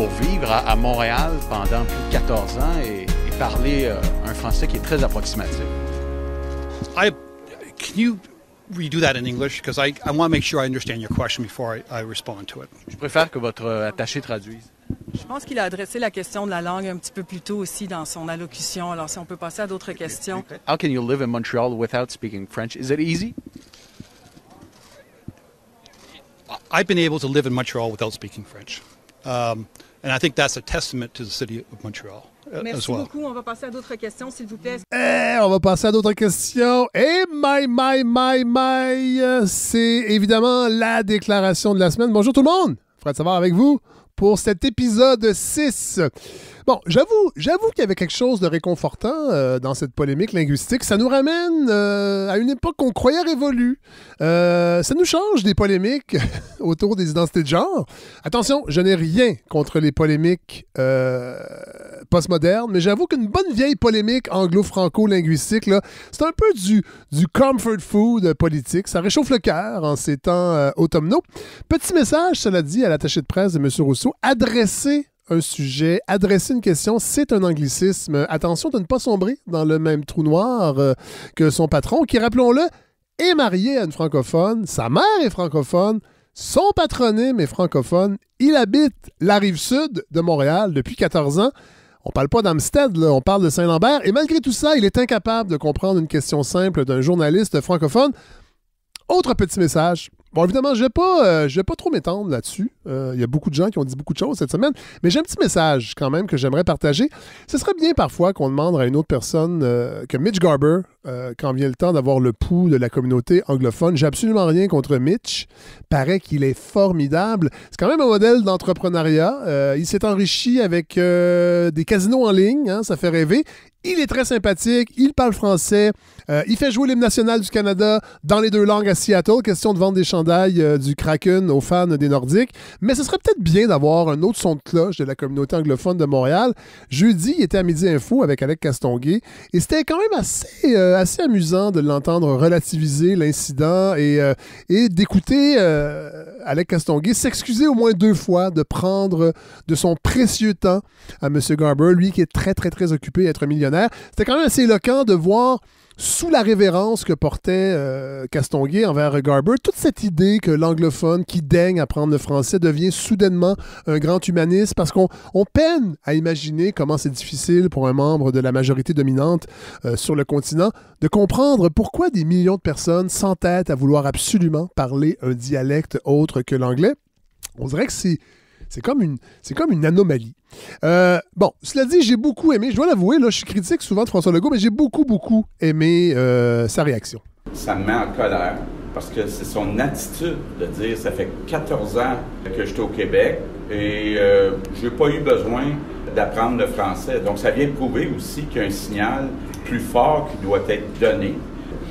pour vivre à, Montréal pendant plus de 14 ans et, parler euh, un français qui est très approximatif? I, can you redo that in English? Because I, I want to make sure I understand your question before I, I respond to it. Je préfère que votre euh, attaché traduise. Je pense qu'il a adressé la question de la langue un petit peu plus tôt aussi dans son allocution. Alors, si on peut passer à d'autres questions. How can you live in Montreal without speaking French? Is it easy? I've been able to live in Montreal without speaking French. Um, and I think that's a testament to the city of Montreal. Uh, Merci well. beaucoup. On va passer à d'autres questions, s'il vous plaît. Eh, on va passer à d'autres questions. Et my, my, my, my, c'est évidemment la déclaration de la semaine. Bonjour tout le monde. Fred Savard avec vous pour cet épisode 6. Bon, j'avoue, j'avoue qu'il y avait quelque chose de réconfortant euh, dans cette polémique linguistique. Ça nous ramène euh, à une époque qu'on croyait révolue. Euh, ça nous change des polémiques autour des identités de genre. Attention, je n'ai rien contre les polémiques postmodernes, mais j'avoue qu'une bonne vieille polémique anglo-franco-linguistique, c'est un peu du, comfort food politique. Ça réchauffe le cœur en ces temps automnaux. Petit message, cela dit, à l'attaché de presse de M. Rousseau, adressé un sujet, adresser une question, c'est un anglicisme. Attention de ne pas sombrer dans le même trou noir euh, que son patron, qui, rappelons-le, est marié à une francophone, sa mère est francophone, son patronyme est francophone, il habite la rive sud de Montréal depuis 14 ans. On parle pas d'Amstead, on parle de Saint-Lambert, et malgré tout ça, il est incapable de comprendre une question simple d'un journaliste francophone. Autre petit message, Bon, évidemment, je ne vais, pas, euh, vais pas trop m'étendre là-dessus. Euh, il y a beaucoup de gens qui ont dit beaucoup de choses cette semaine, mais j'ai un petit message quand même que j'aimerais partager. Ce serait bien parfois qu'on demande à une autre personne euh, que Mitch Garber, quand vient le temps d'avoir le pouls de la communauté anglophone. J'ai absolument rien contre Mitch. Paraît qu'il est formidable. C'est quand même un modèle d'entrepreneuriat. il s'est enrichi avec des casinos en ligne, hein, ça fait rêver. Il est très sympathique, il parle français, euh, il fait jouer l'hymne national du Canada dans les deux langues à Seattle. Question de vendre des chandails euh, du Kraken aux fans des Nordiques. Mais ce serait peut-être bien d'avoir un autre son de cloche de la communauté anglophone de Montréal. Jeudi, il était à Midi Info avec Alec Castonguay. Et c'était quand même assez, euh, assez amusant de l'entendre relativiser l'incident et, et d'écouter Alec Castonguay s'excuser au moins deux fois de prendre de son précieux temps à M. Garber, lui qui est très, très, très occupé à être millionnaire c'était quand même assez éloquent de voir sous la révérence que portait euh, envers Garber, toute cette idée que l'anglophone qui daigne apprendre le français devient soudainement un grand humaniste parce qu'on peine à imaginer comment c'est difficile pour un membre de la majorité dominante euh, sur le continent de comprendre pourquoi des millions de personnes s'entêtent à vouloir absolument parler un dialecte autre que l'anglais. On dirait que c'est c'est comme une, c'est comme une anomalie. Euh, bon, cela dit, j'ai beaucoup aimé, je dois l'avouer, là, je suis critique souvent de François Legault, mais j'ai beaucoup, beaucoup aimé euh, sa réaction. Ça me met en colère parce que c'est son attitude de dire ça fait 14 ans que je suis au Québec et euh, je n'ai pas eu besoin d'apprendre le français. Donc ça vient prouver aussi qu'il y a un signal plus fort qui doit être donné.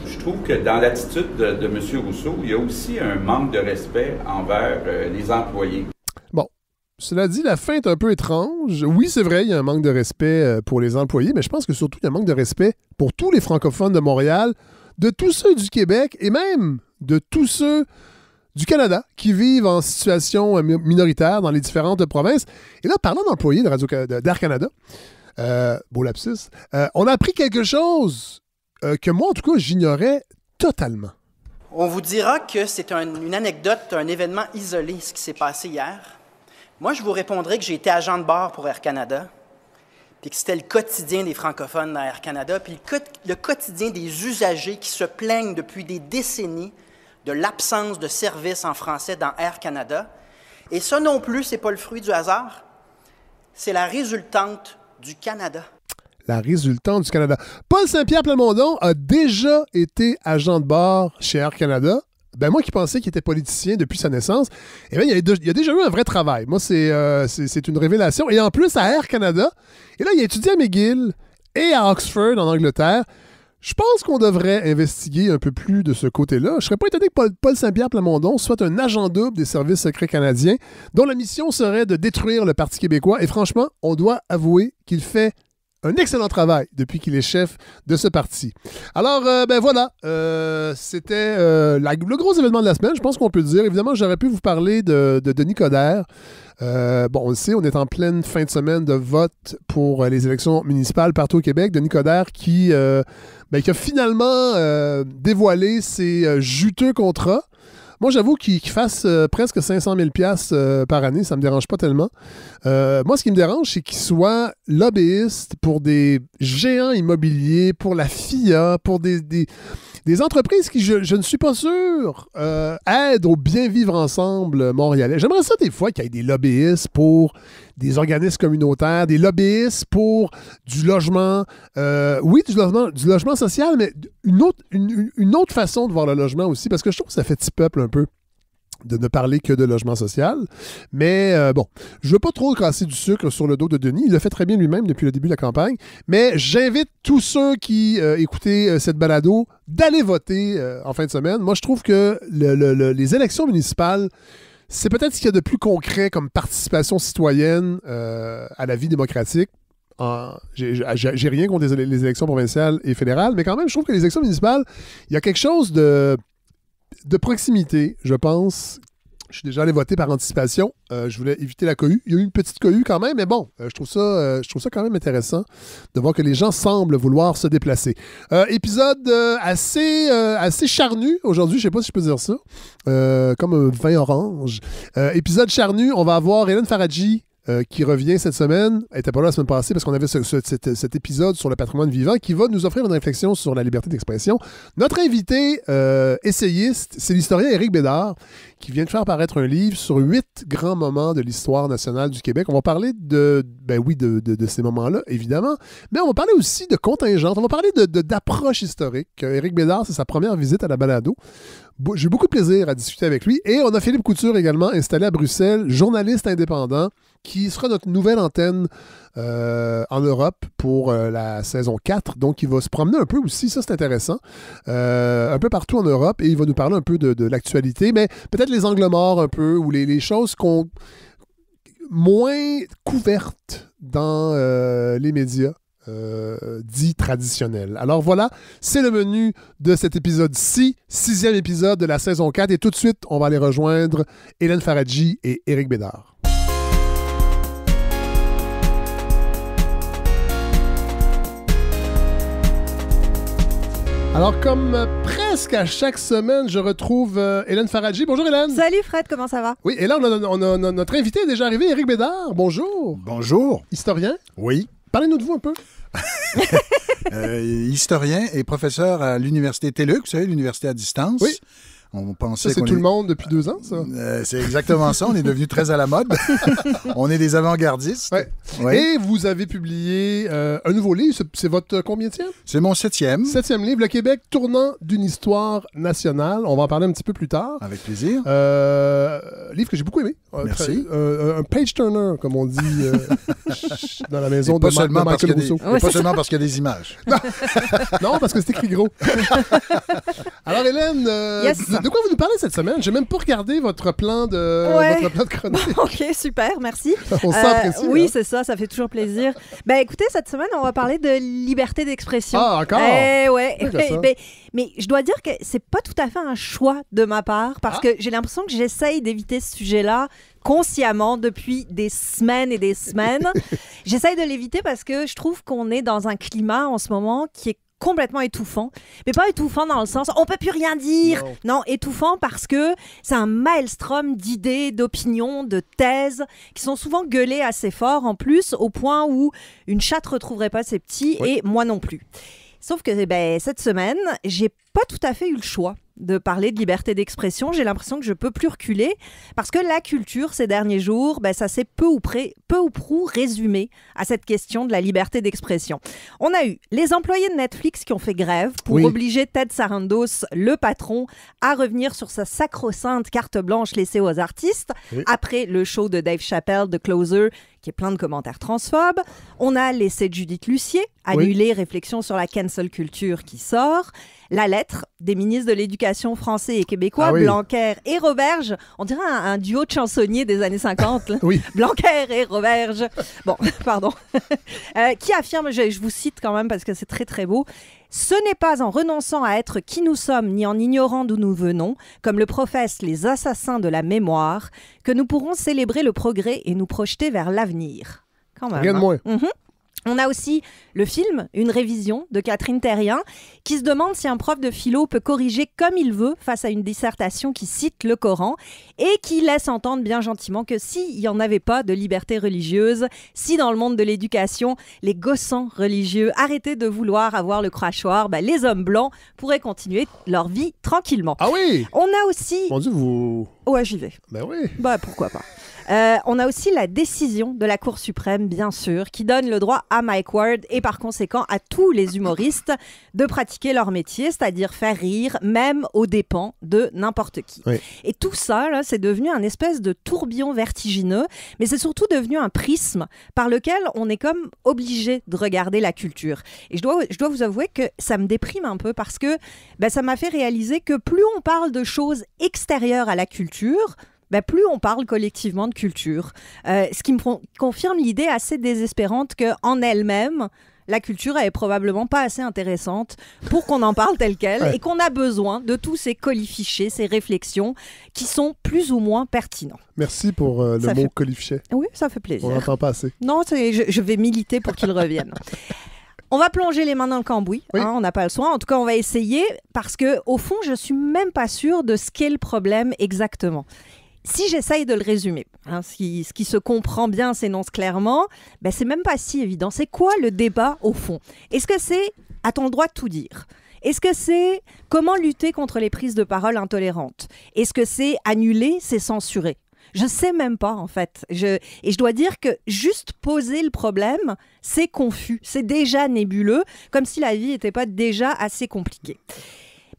Je trouve que dans l'attitude de, de, M. Rousseau, il y a aussi un manque de respect envers les employés. Cela dit, la fin est un peu étrange. Oui, c'est vrai, il y a un manque de respect euh, pour les employés, mais je pense que surtout, il y a un manque de respect pour tous les francophones de Montréal, de tous ceux du Québec et même de tous ceux du Canada qui vivent en situation euh, minoritaire dans les différentes provinces. Et là, parlant d'employés de Radio d'Air Canada, euh, beau lapsus, on a appris quelque chose que moi, en tout cas, j'ignorais totalement. On vous dira que c'est une anecdote, un événement isolé, ce qui s'est passé hier. Moi, je vous répondrai que j'ai été agent de bord pour Air Canada, puis que c'était le quotidien des francophones dans Air Canada, puis le, quotidien des usagers qui se plaignent depuis des décennies de l'absence de services en français dans Air Canada. Et ça non plus, c'est pas le fruit du hasard, c'est la résultante du Canada. La résultante du Canada. Paul Saint-Pierre Plamondon a déjà été agent de bord chez Air Canada ben moi qui pensais qu'il était politicien depuis sa naissance, eh bien, il, y a, déjà eu un vrai travail. Moi, euh, c'est une révélation. Et en plus, à Air Canada, et là, il a étudié à McGill et à Oxford, en Angleterre. Je pense qu'on devrait investiguer un peu plus de ce côté-là. Je serais pas étonné que Paul, Saint-Pierre Plamondon soit un agent double des services secrets canadiens, dont la mission serait de détruire le Parti québécois. Et franchement, on doit avouer qu'il fait un excellent travail depuis qu'il est chef de ce parti. Alors, euh, ben voilà, euh, c'était euh, le gros événement de la semaine, je pense qu'on peut le dire. Évidemment, j'aurais pu vous parler de, de Denis Coderre. Bon, on le sait, on est en pleine fin de semaine de vote pour les élections municipales partout au Québec. Denis Coderre qui, ben, qui a finalement dévoilé ses juteux contrats. Moi, j'avoue qu'il qu'il fasse euh, presque 500 000 piastres, euh, par année, ça me dérange pas tellement. Euh, moi, ce qui me dérange, c'est qu'il soit lobbyiste pour des géants immobiliers, pour la FIA, pour des, des entreprises qui, je, ne suis pas sûr, euh, aident au bien vivre ensemble montréalais. J'aimerais ça des fois qu'il y ait des lobbyistes pour des organismes communautaires, des lobbyistes pour du logement, euh, oui, du logement, social, mais une autre, une autre façon de voir le logement aussi, parce que je trouve que ça fait petit peuple un peu de ne parler que de logement social. Mais euh, bon, je veux pas trop casser du sucre sur le dos de Denis. Il le fait très bien lui-même depuis le début de la campagne. Mais j'invite tous ceux qui euh, écoutaient euh, cette balado d'aller voter en fin de semaine. Moi, je trouve que le- le- le- les élections municipales, c'est peut-être ce qu'il y a de plus concret comme participation citoyenne à la vie démocratique. J'ai rien contre les élections provinciales et fédérales, mais quand même, je trouve que les élections municipales, il y a quelque chose de, de proximité, je pense. Je suis déjà allé voter par anticipation. Euh, je voulais éviter la cohue. Il y a eu une petite cohue quand même, mais bon, euh, je, trouve ça, euh, je trouve ça quand même intéressant de voir que les gens semblent vouloir se déplacer. Épisode assez, assez charnu aujourd'hui, je sais pas si je peux dire ça, comme un vin orange. Épisode charnu, on va avoir Hélène Faradji euh, qui revient cette semaine. Elle n'était pas là la semaine passée parce qu'on avait ce- ce- cet, épisode sur le patrimoine vivant qui va nous offrir une réflexion sur la liberté d'expression. Notre invité euh, essayiste, c'est l'historien Éric Bédard qui vient de faire paraître un livre sur huit grands moments de l'histoire nationale du Québec. On va parler de, ben oui, de, ces moments-là, évidemment, mais on va parler aussi de contingente. On va parler de- de- d'approche historique. Euh, Éric Bédard, c'est sa première visite à la balado. J'ai eu beaucoup de plaisir à discuter avec lui. Et on a Philippe Couture également, installé à Bruxelles, journaliste indépendant, qui sera notre nouvelle antenne euh, en Europe pour euh, la saison 4. Donc, il va se promener un peu aussi, ça c'est intéressant, euh, un peu partout en Europe et il va nous parler un peu de, l'actualité, mais peut-être les angles morts un peu ou les, choses qu'on moins couvertes dans les médias. Euh, dits traditionnels. Alors voilà, c'est le menu de cet épisode-ci, sixième épisode de la saison 4. Et tout de suite, on va aller rejoindre Hélène Faradji et Éric Bédard. Alors, comme euh, presque à chaque semaine, je retrouve euh, Hélène Faradji. Bonjour Hélène. Salut Fred, comment ça va? Oui, et là, on a, on a- on a- notre invité est déjà arrivé, Éric Bédard. Bonjour. Bonjour. Historien. Oui. Parlez-nous de vous un peu. Euh, historien et professeur à l'université TELUC, vous savez, l'université à distance. Oui. On pensait Ça, c'est tout est- le monde depuis deux ans, ça? Euh, c'est exactement ça. On est devenu très à la mode. on est des avant-gardistes. Ouais. Et vous avez publié euh, un nouveau livre. C'est- votre combien C'est mon septième. Septième livre, Le Québec tournant d'une histoire nationale. On va en parler un petit peu plus tard. Avec plaisir. Euh, livre que j'ai beaucoup aimé. Euh, Merci. euh, un page turner, comme on dit euh, dans la maison de, pas, Ma- seulement de parce qu'il Michael y a des, Rousseau. et pas seulement parce qu'il y a des images. Non, parce que c'est écrit gros. Alors, Hélène, euh, Yes. De, quoi vous nous parlez cette semaine? J'ai même pas regardé votre plan de, Ouais. votre plan de chronique. ok, super, merci. On s'en Euh, oui, hein? c'est ça, ça fait toujours plaisir. Ben écoutez, cette semaine, on va parler de liberté d'expression. Ah, encore? Eh ouais. Ben, mais je dois dire que c'est pas tout à fait un choix de ma part parce Ah. que j'ai l'impression que j'essaye d'éviter ce sujet-là consciemment depuis des semaines et des semaines. j'essaye de l'éviter parce que je trouve qu'on est dans un climat en ce moment qui est complètement étouffant. Mais pas étouffant dans le sens on peut plus rien dire. Non. Non, étouffant parce que c'est un maelstrom d'idées, d'opinions, de thèses qui sont souvent gueulées assez fort en plus au point où une chatte retrouverait pas ses petits et moi non plus. Sauf que ben, cette semaine, j'ai pas tout à fait eu le choix de parler de liberté d'expression. J'ai l'impression que je peux plus reculer parce que la culture ces derniers jours, ben, ça s'est peu ou, près, peu ou prou résumé à cette question de la liberté d'expression. On a eu les employés de Netflix qui ont fait grève pour Oui. obliger Ted Sarandos, le patron, à revenir sur sa sacro-sainte carte blanche laissée aux artistes Oui. après le show de Dave Chappelle, The Closer, qui est plein de commentaires transphobes. On a l'essai de Judith Lucier, annulé, réflexion sur la cancel culture qui sort. La lettre des ministres de l'Éducation français et québécois, Ah oui. Blanquer et Roberge. On dirait un, un duo de chansonniers des années 50. là. Oui. Blanquer et Roberge. Bon, pardon. Euh, qui affirme, je, je vous cite quand même parce que c'est très très beau. Ce n'est pas en renonçant à être qui nous sommes, ni en ignorant d'où nous venons, comme le professent les assassins de la mémoire, que nous pourrons célébrer le progrès et nous projeter vers l'avenir. Quand même. Rien de hein. moins. Mhm. On a aussi le film, une révision de Catherine Terrien, qui se demande si un prof de philo peut corriger comme il veut face à une dissertation qui cite le Coran et qui laisse entendre bien gentiment que s'il n'y en avait pas de liberté religieuse, si dans le monde de l'éducation, les gossants religieux arrêtaient de vouloir avoir le crachoir, ben, les hommes blancs pourraient continuer leur vie tranquillement. Ah oui! On a aussi... Mon Dieu, vous. Ouais, j'y vais. Ben oui. Bah pourquoi pas. Euh, on a aussi la décision de la Cour suprême, bien sûr, qui donne le droit à Mike Ward et par conséquent à tous les humoristes de pratiquer leur métier, c'est-à-dire faire rire, même aux dépens de n'importe qui. Oui. Et tout ça, là, c'est devenu un espèce de tourbillon vertigineux, mais c'est surtout devenu un prisme par lequel on est comme obligé de regarder la culture. Et je dois, je dois vous avouer que ça me déprime un peu parce que ben, ça m'a fait réaliser que plus on parle de choses extérieures à la culture, ben, plus on parle collectivement de culture. Euh, ce qui me con- confirme l'idée assez désespérante qu'en elle-même, la culture elle est probablement pas assez intéressante pour qu'on en parle tel quel Ouais. et qu'on a besoin de tous ces colifichés, ces réflexions qui sont plus ou moins pertinents. Merci pour euh, le Ça mot fait- colifichet. Oui, ça fait On plaisir. n'entend pas assez. Non, je, je vais militer pour qu'il revienne. On va plonger les mains dans le cambouis. Oui. hein, on n'a pas le soin. En tout cas, on va essayer parce que, au fond, je suis même pas sûre de ce qu'est le problème exactement. Si j'essaye de le résumer, hein, ce, qui, se comprend bien s'énonce clairement, ben c'est même pas si évident. C'est quoi le débat au fond? Est-ce que c'est a-t-on le droit de tout dire? Est-ce que c'est comment lutter contre les prises de parole intolérantes? Est-ce que c'est annuler, c'est censurer? Je sais même pas en fait. Et je dois dire que juste poser le problème, c'est confus, c'est déjà nébuleux, comme si la vie n'était pas déjà assez compliquée.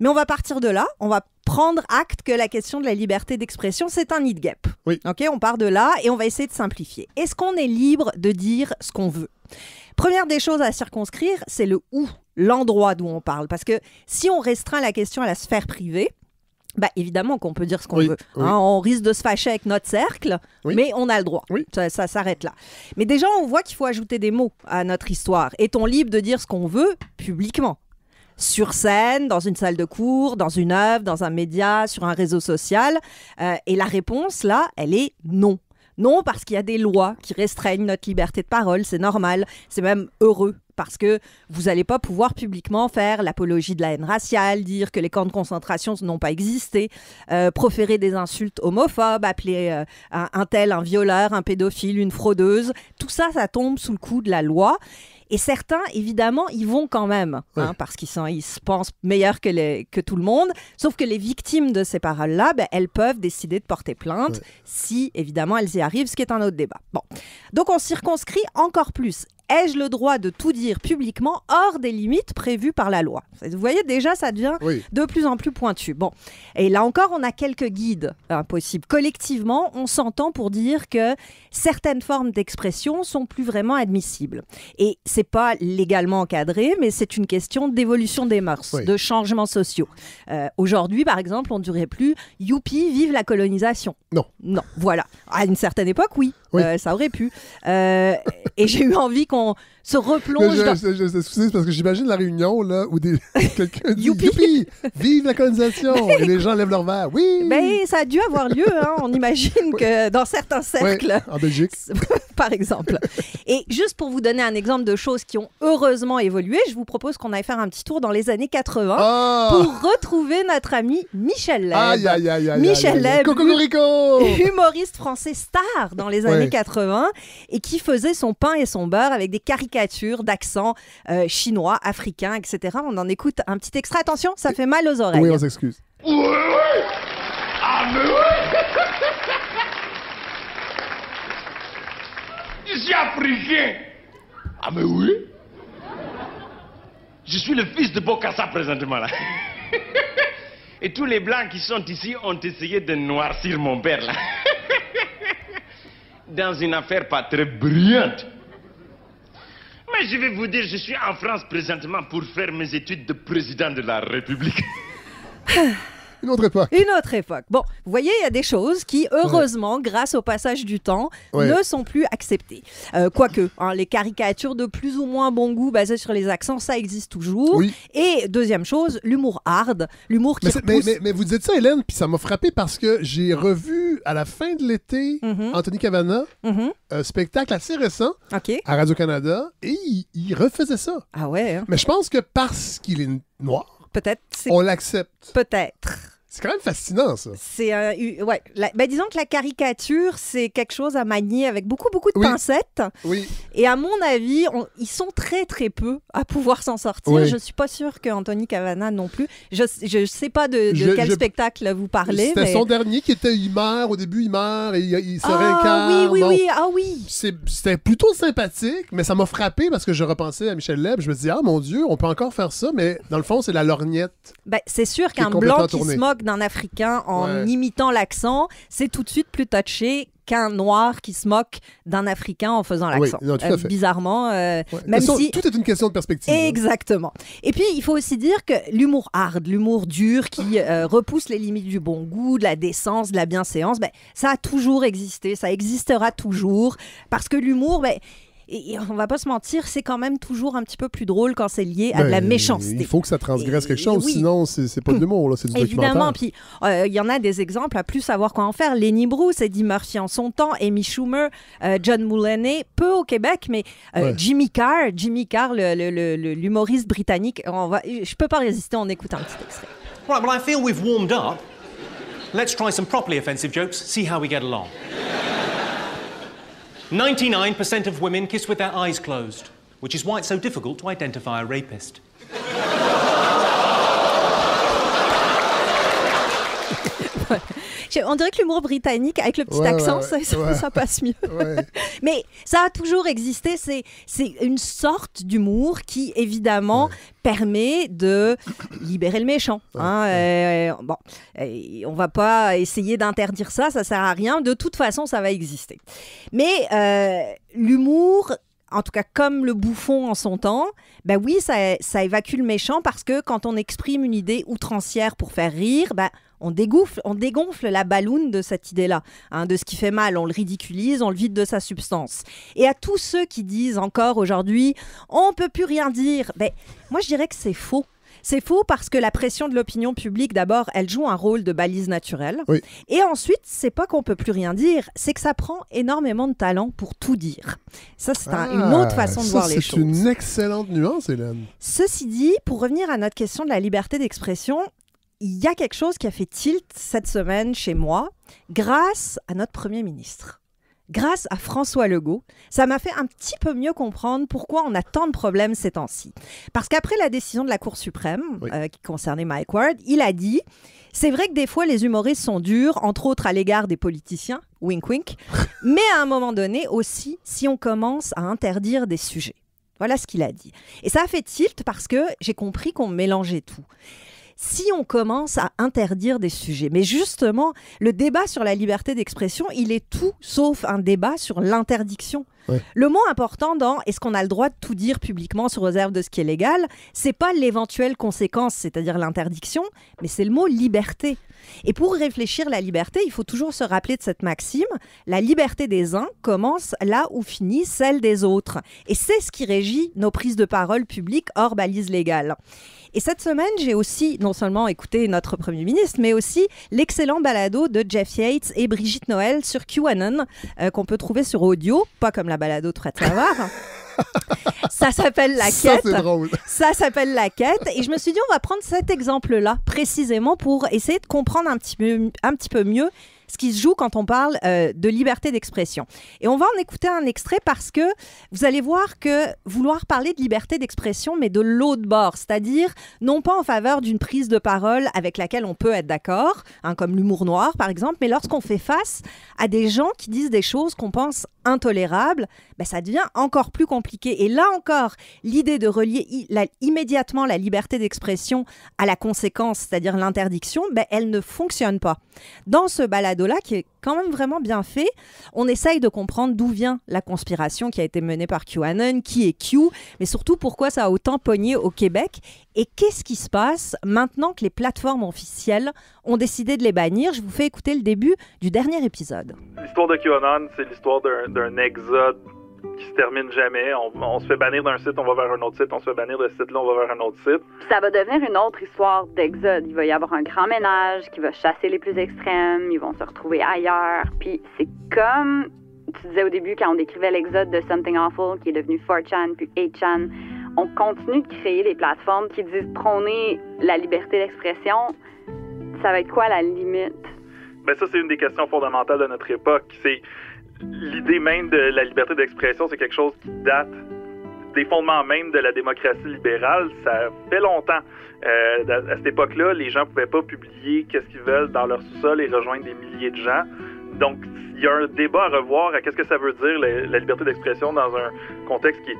Mais on va partir de là, on va prendre acte que la question de la liberté d'expression, c'est un de guêpe. Oui. Ok, on part de là et on va essayer de simplifier. Est-ce qu'on est libre de dire ce qu'on veut? Première des choses à circonscrire, c'est le où, l'endroit d'où on parle. Parce que si on restreint la question à la sphère privée, bah évidemment qu'on peut dire ce qu'on Oui, veut. oui. Hein, on risque de se fâcher avec notre cercle, Oui. mais on a le droit. Ça, ça s'arrête là. Mais déjà, on voit qu'il faut ajouter des mots à notre histoire. Est-on libre de dire ce qu'on veut publiquement? Sur scène, dans une salle de cours, dans une œuvre, dans un média, sur un réseau social Euh, Et la réponse, là, elle est non. Non, parce qu'il y a des lois qui restreignent notre liberté de parole, c'est normal, c'est même heureux, parce que vous n'allez pas pouvoir publiquement faire l'apologie de la haine raciale, dire que les camps de concentration n'ont pas existé, euh, proférer des insultes homophobes, appeler euh, un, un tel un violeur, un pédophile, une fraudeuse. Tout ça, ça tombe sous le coup de la loi. Et certains, évidemment, ils vont quand même, hein, parce qu'ils ils se pensent meilleurs que, les- que tout le monde. Sauf que les victimes de ces paroles-là, ben, elles peuvent décider de porter plainte Ouais. si, évidemment, elles y arrivent, ce qui est un autre débat. Bon. Donc, on circonscrit encore plus. Ai-je le droit de tout dire publiquement hors des limites prévues par la loi? Vous voyez, déjà, ça devient Oui. de plus en plus pointu. Bon, et là encore, on a quelques guides hein, possibles. Collectivement, on s'entend pour dire que certaines formes d'expression sont plus vraiment admissibles. Et c'est pas légalement encadré, mais c'est une question d'évolution des mœurs, Oui. de changements sociaux. Euh, Aujourd'hui, par exemple, on ne dirait plus "Youpi, vive la colonisation". Non. Non, voilà. À une certaine époque, oui, Euh, ça aurait pu. Euh, et j'ai eu envie qu'on se Mais replonge je- dans... je- je- c'est parce que j'imagine la réunion là où des... quelqu'un dit Youpi. Youpi! Vive la colonisation! Et les gens lèvent leur verre. Oui! Ben, ça a dû avoir lieu. hein. On imagine que dans certains cercles, en Belgique. par exemple. Et juste pour vous donner un exemple de choses qui ont heureusement évolué, je vous propose qu'on aille faire un petit tour dans les années 80 Ah! pour retrouver notre ami Michel Leb. Aïe, aïe, aïe. Michel. Leb, humoriste français star dans les Ouais. années 80 et qui faisait son pain et son beurre avec des caricatures d'accents euh, chinois, africains, etc. On en écoute un petit extrait. Attention, ça fait mal aux oreilles. Oui, on s'excuse. Je suis africain. Ah mais oui. Je suis le fils de Bokassa présentement là. Et tous les blancs qui sont ici ont essayé de noircir mon père là. dans une affaire pas très brillante. Je vais vous dire, je suis en France présentement pour faire mes études de président de la République. Une autre époque. Une autre époque. Bon, vous voyez, il y a des choses qui, heureusement, grâce au passage du temps, Ouais. ne sont plus acceptées. Euh, quoique, hein, les caricatures de plus ou moins bon goût basées sur les accents, ça existe toujours. Oui. Et deuxième chose, l'humour hard, l'humour qui Mais, mais- repousse- mais- mais vous dites ça, Hélène, puis ça m'a frappé parce que j'ai revu à la fin de l'été Mhm. Anthony Cavana, Mhm. un spectacle assez récent à Radio-Canada, et il, il refaisait ça. Ah ouais, hein. Mais je pense que parce qu'il est noir, peut-être. c'est- on l'accepte. Peut-être. C'est quand même fascinant, ça. C'est un- ouais. la- ben, disons que la caricature, c'est quelque chose à manier avec beaucoup, beaucoup de Oui. pincettes. Oui. Et à mon avis, on- ils sont très, très peu à pouvoir s'en sortir. Oui. Je suis pas sûre qu'Anthony Cavana non plus. Je ne sais pas de, de Je- quel je- spectacle vous parlez. C'était mais... son dernier qui était il meurt, au début il meurt, et il, il se Ah réincarne. oui, oui, oui. Ah oui. C'était plutôt sympathique, mais ça m'a frappé parce que je repensais à Michel Leb. Je me disais, ah mon Dieu, on peut encore faire ça, mais dans le fond, c'est la lorgnette. Ben, c'est sûr qu'un blanc qui se moque d'un Africain en Ouais. imitant l'accent, c'est tout de suite plus touché qu'un noir qui se moque d'un Africain en faisant l'accent. fait. bizarrement, euh, Ouais. même si Tout est une question de perspective. hein. Exactement. Et puis, il faut aussi dire que l'humour hard, l'humour dur qui euh, repousse les limites du bon goût, de la décence, de la bienséance, ben, ça a toujours existé, ça existera toujours. Parce que l'humour, ben, et, et on va pas se mentir, c'est quand même toujours un petit peu plus drôle quand c'est lié à de la Ben, méchanceté. Il faut que ça transgresse Et- quelque chose, oui. sinon c'est pas de l'humour, c'est du Évidemment, documentaire. puis euh, il y en a des exemples à plus savoir quoi en faire. Lenny Bruce, Eddie Murphy en son temps, Amy Schumer, euh, John Mulaney, peu au Québec, mais euh, Ouais. Jimmy Carr, Jimmy Carr, le- le- le- le- l'humoriste britannique. On va, je peux pas résister, on écoute un petit extrait. Right, well, I feel we've warmed up. Let's try some properly offensive jokes, see how we get along. 99% of women kiss with their eyes closed, which is why it's so difficult to identify a rapist. On dirait que l'humour britannique, avec le petit Ouais, accent, ouais, ça, ouais, passe mieux. Mais ça a toujours existé. C'est, c'est une sorte d'humour qui, évidemment, permet de libérer le méchant. hein. Euh, bon, euh, on va pas essayer d'interdire ça, ça sert à rien. De toute façon, ça va exister. Mais euh, l'humour, en tout cas comme le bouffon en son temps, ben oui, ça, ça évacue le méchant parce que quand on exprime une idée outrancière pour faire rire, ben on dégonfle, on dégonfle la balloune de cette idée-là, hein, de ce qui fait mal, on le ridiculise, on le vide de sa substance. Et à tous ceux qui disent encore aujourd'hui, on peut plus rien dire, ben, moi je dirais que c'est faux. C'est faux parce que la pression de l'opinion publique, d'abord, elle joue un rôle de balise naturelle. Oui. Et ensuite, c'est pas qu'on peut plus rien dire, c'est que ça prend énormément de talent pour tout dire. Ça, c'est un- une autre Ah, façon de ça, voir les C'est choses. une excellente nuance, Hélène. Ceci dit, pour revenir à notre question de la liberté d'expression, il y a quelque chose qui a fait tilt cette semaine chez moi grâce à notre Premier ministre. Grâce à François Legault, ça m'a fait un petit peu mieux comprendre pourquoi on a tant de problèmes ces temps-ci. Parce qu'après la décision de la Cour suprême Oui. euh, qui concernait Mike Ward, il a dit c'est vrai que des fois les humoristes sont durs, entre autres à l'égard des politiciens, wink wink, mais à un moment donné aussi si on commence à interdire des sujets. Voilà ce qu'il a dit. Et ça a fait tilt parce que j'ai compris qu'on mélangeait tout. Si on commence à interdire des sujets, mais justement, le débat sur la liberté d'expression, il est tout sauf un débat sur l'interdiction. Le mot important dans est-ce qu'on a le droit de tout dire publiquement sous réserve de ce qui est légal, c'est pas l'éventuelle conséquence, c'est-à-dire l'interdiction, mais c'est le mot liberté. Et pour réfléchir la liberté, il faut toujours se rappeler de cette maxime la liberté des uns commence là où finit celle des autres. Et c'est ce qui régit nos prises de parole publiques hors balise légale. Et cette semaine, j'ai aussi non seulement écouté notre Premier ministre, mais aussi l'excellent balado de Jeff Yates et Brigitte Noël sur QAnon, euh, qu'on peut trouver sur audio, pas comme la balado de Savard. Ça s'appelle La Quête. drôle. Ça s'appelle La Quête. Et je me suis dit, on va prendre cet exemple-là précisément pour essayer de comprendre un petit peu, un petit peu mieux ce qui se joue quand on parle euh, de liberté d'expression. Et on va en écouter un extrait parce que vous allez voir que vouloir parler de liberté d'expression, mais de l'autre bord, c'est-à-dire non pas en faveur d'une prise de parole avec laquelle on peut être d'accord, hein, comme l'humour noir par exemple, mais lorsqu'on fait face à des gens qui disent des choses qu'on pense intolérable, ben, ça devient encore plus compliqué. Et là encore, l'idée de relier immédiatement la liberté d'expression à la conséquence, c'est-à-dire l'interdiction, ben, elle ne fonctionne pas. Dans ce balado-là, qui est quand même vraiment bien fait, on essaye de comprendre d'où vient la conspiration qui a été menée par QAnon, qui est Q, mais surtout pourquoi ça a autant pogné au Québec et qu'est-ce qui se passe maintenant que les plateformes officielles ont décidé de les bannir. Je vous fais écouter le début du dernier épisode. L'histoire de QAnon, c'est l'histoire d'un exode qui se termine jamais. On, on se fait bannir d'un site, on va vers un autre site, on se fait bannir de ce site-là, on va vers un autre site. Ça va devenir une autre histoire d'exode. Il va y avoir un grand ménage qui va chasser les plus extrêmes, ils vont se retrouver ailleurs. Puis c'est comme tu disais au début quand on décrivait l'exode de Something Awful qui est devenu 4chan puis 8chan. On continue de créer des plateformes qui disent prôner la liberté d'expression. Ça va être quoi la limite? Ben ça, c'est une des questions fondamentales de notre époque. C'est l'idée même de la liberté d'expression, c'est quelque chose qui date des fondements même de la démocratie libérale. Ça fait longtemps. Euh, à, cette époque-là, les gens pouvaient pas publier qu'est-ce qu'ils veulent dans leur sous-sol et rejoindre des milliers de gens. Donc, il y a un débat à revoir à qu'est-ce que ça veut dire la liberté d'expression dans un contexte qui est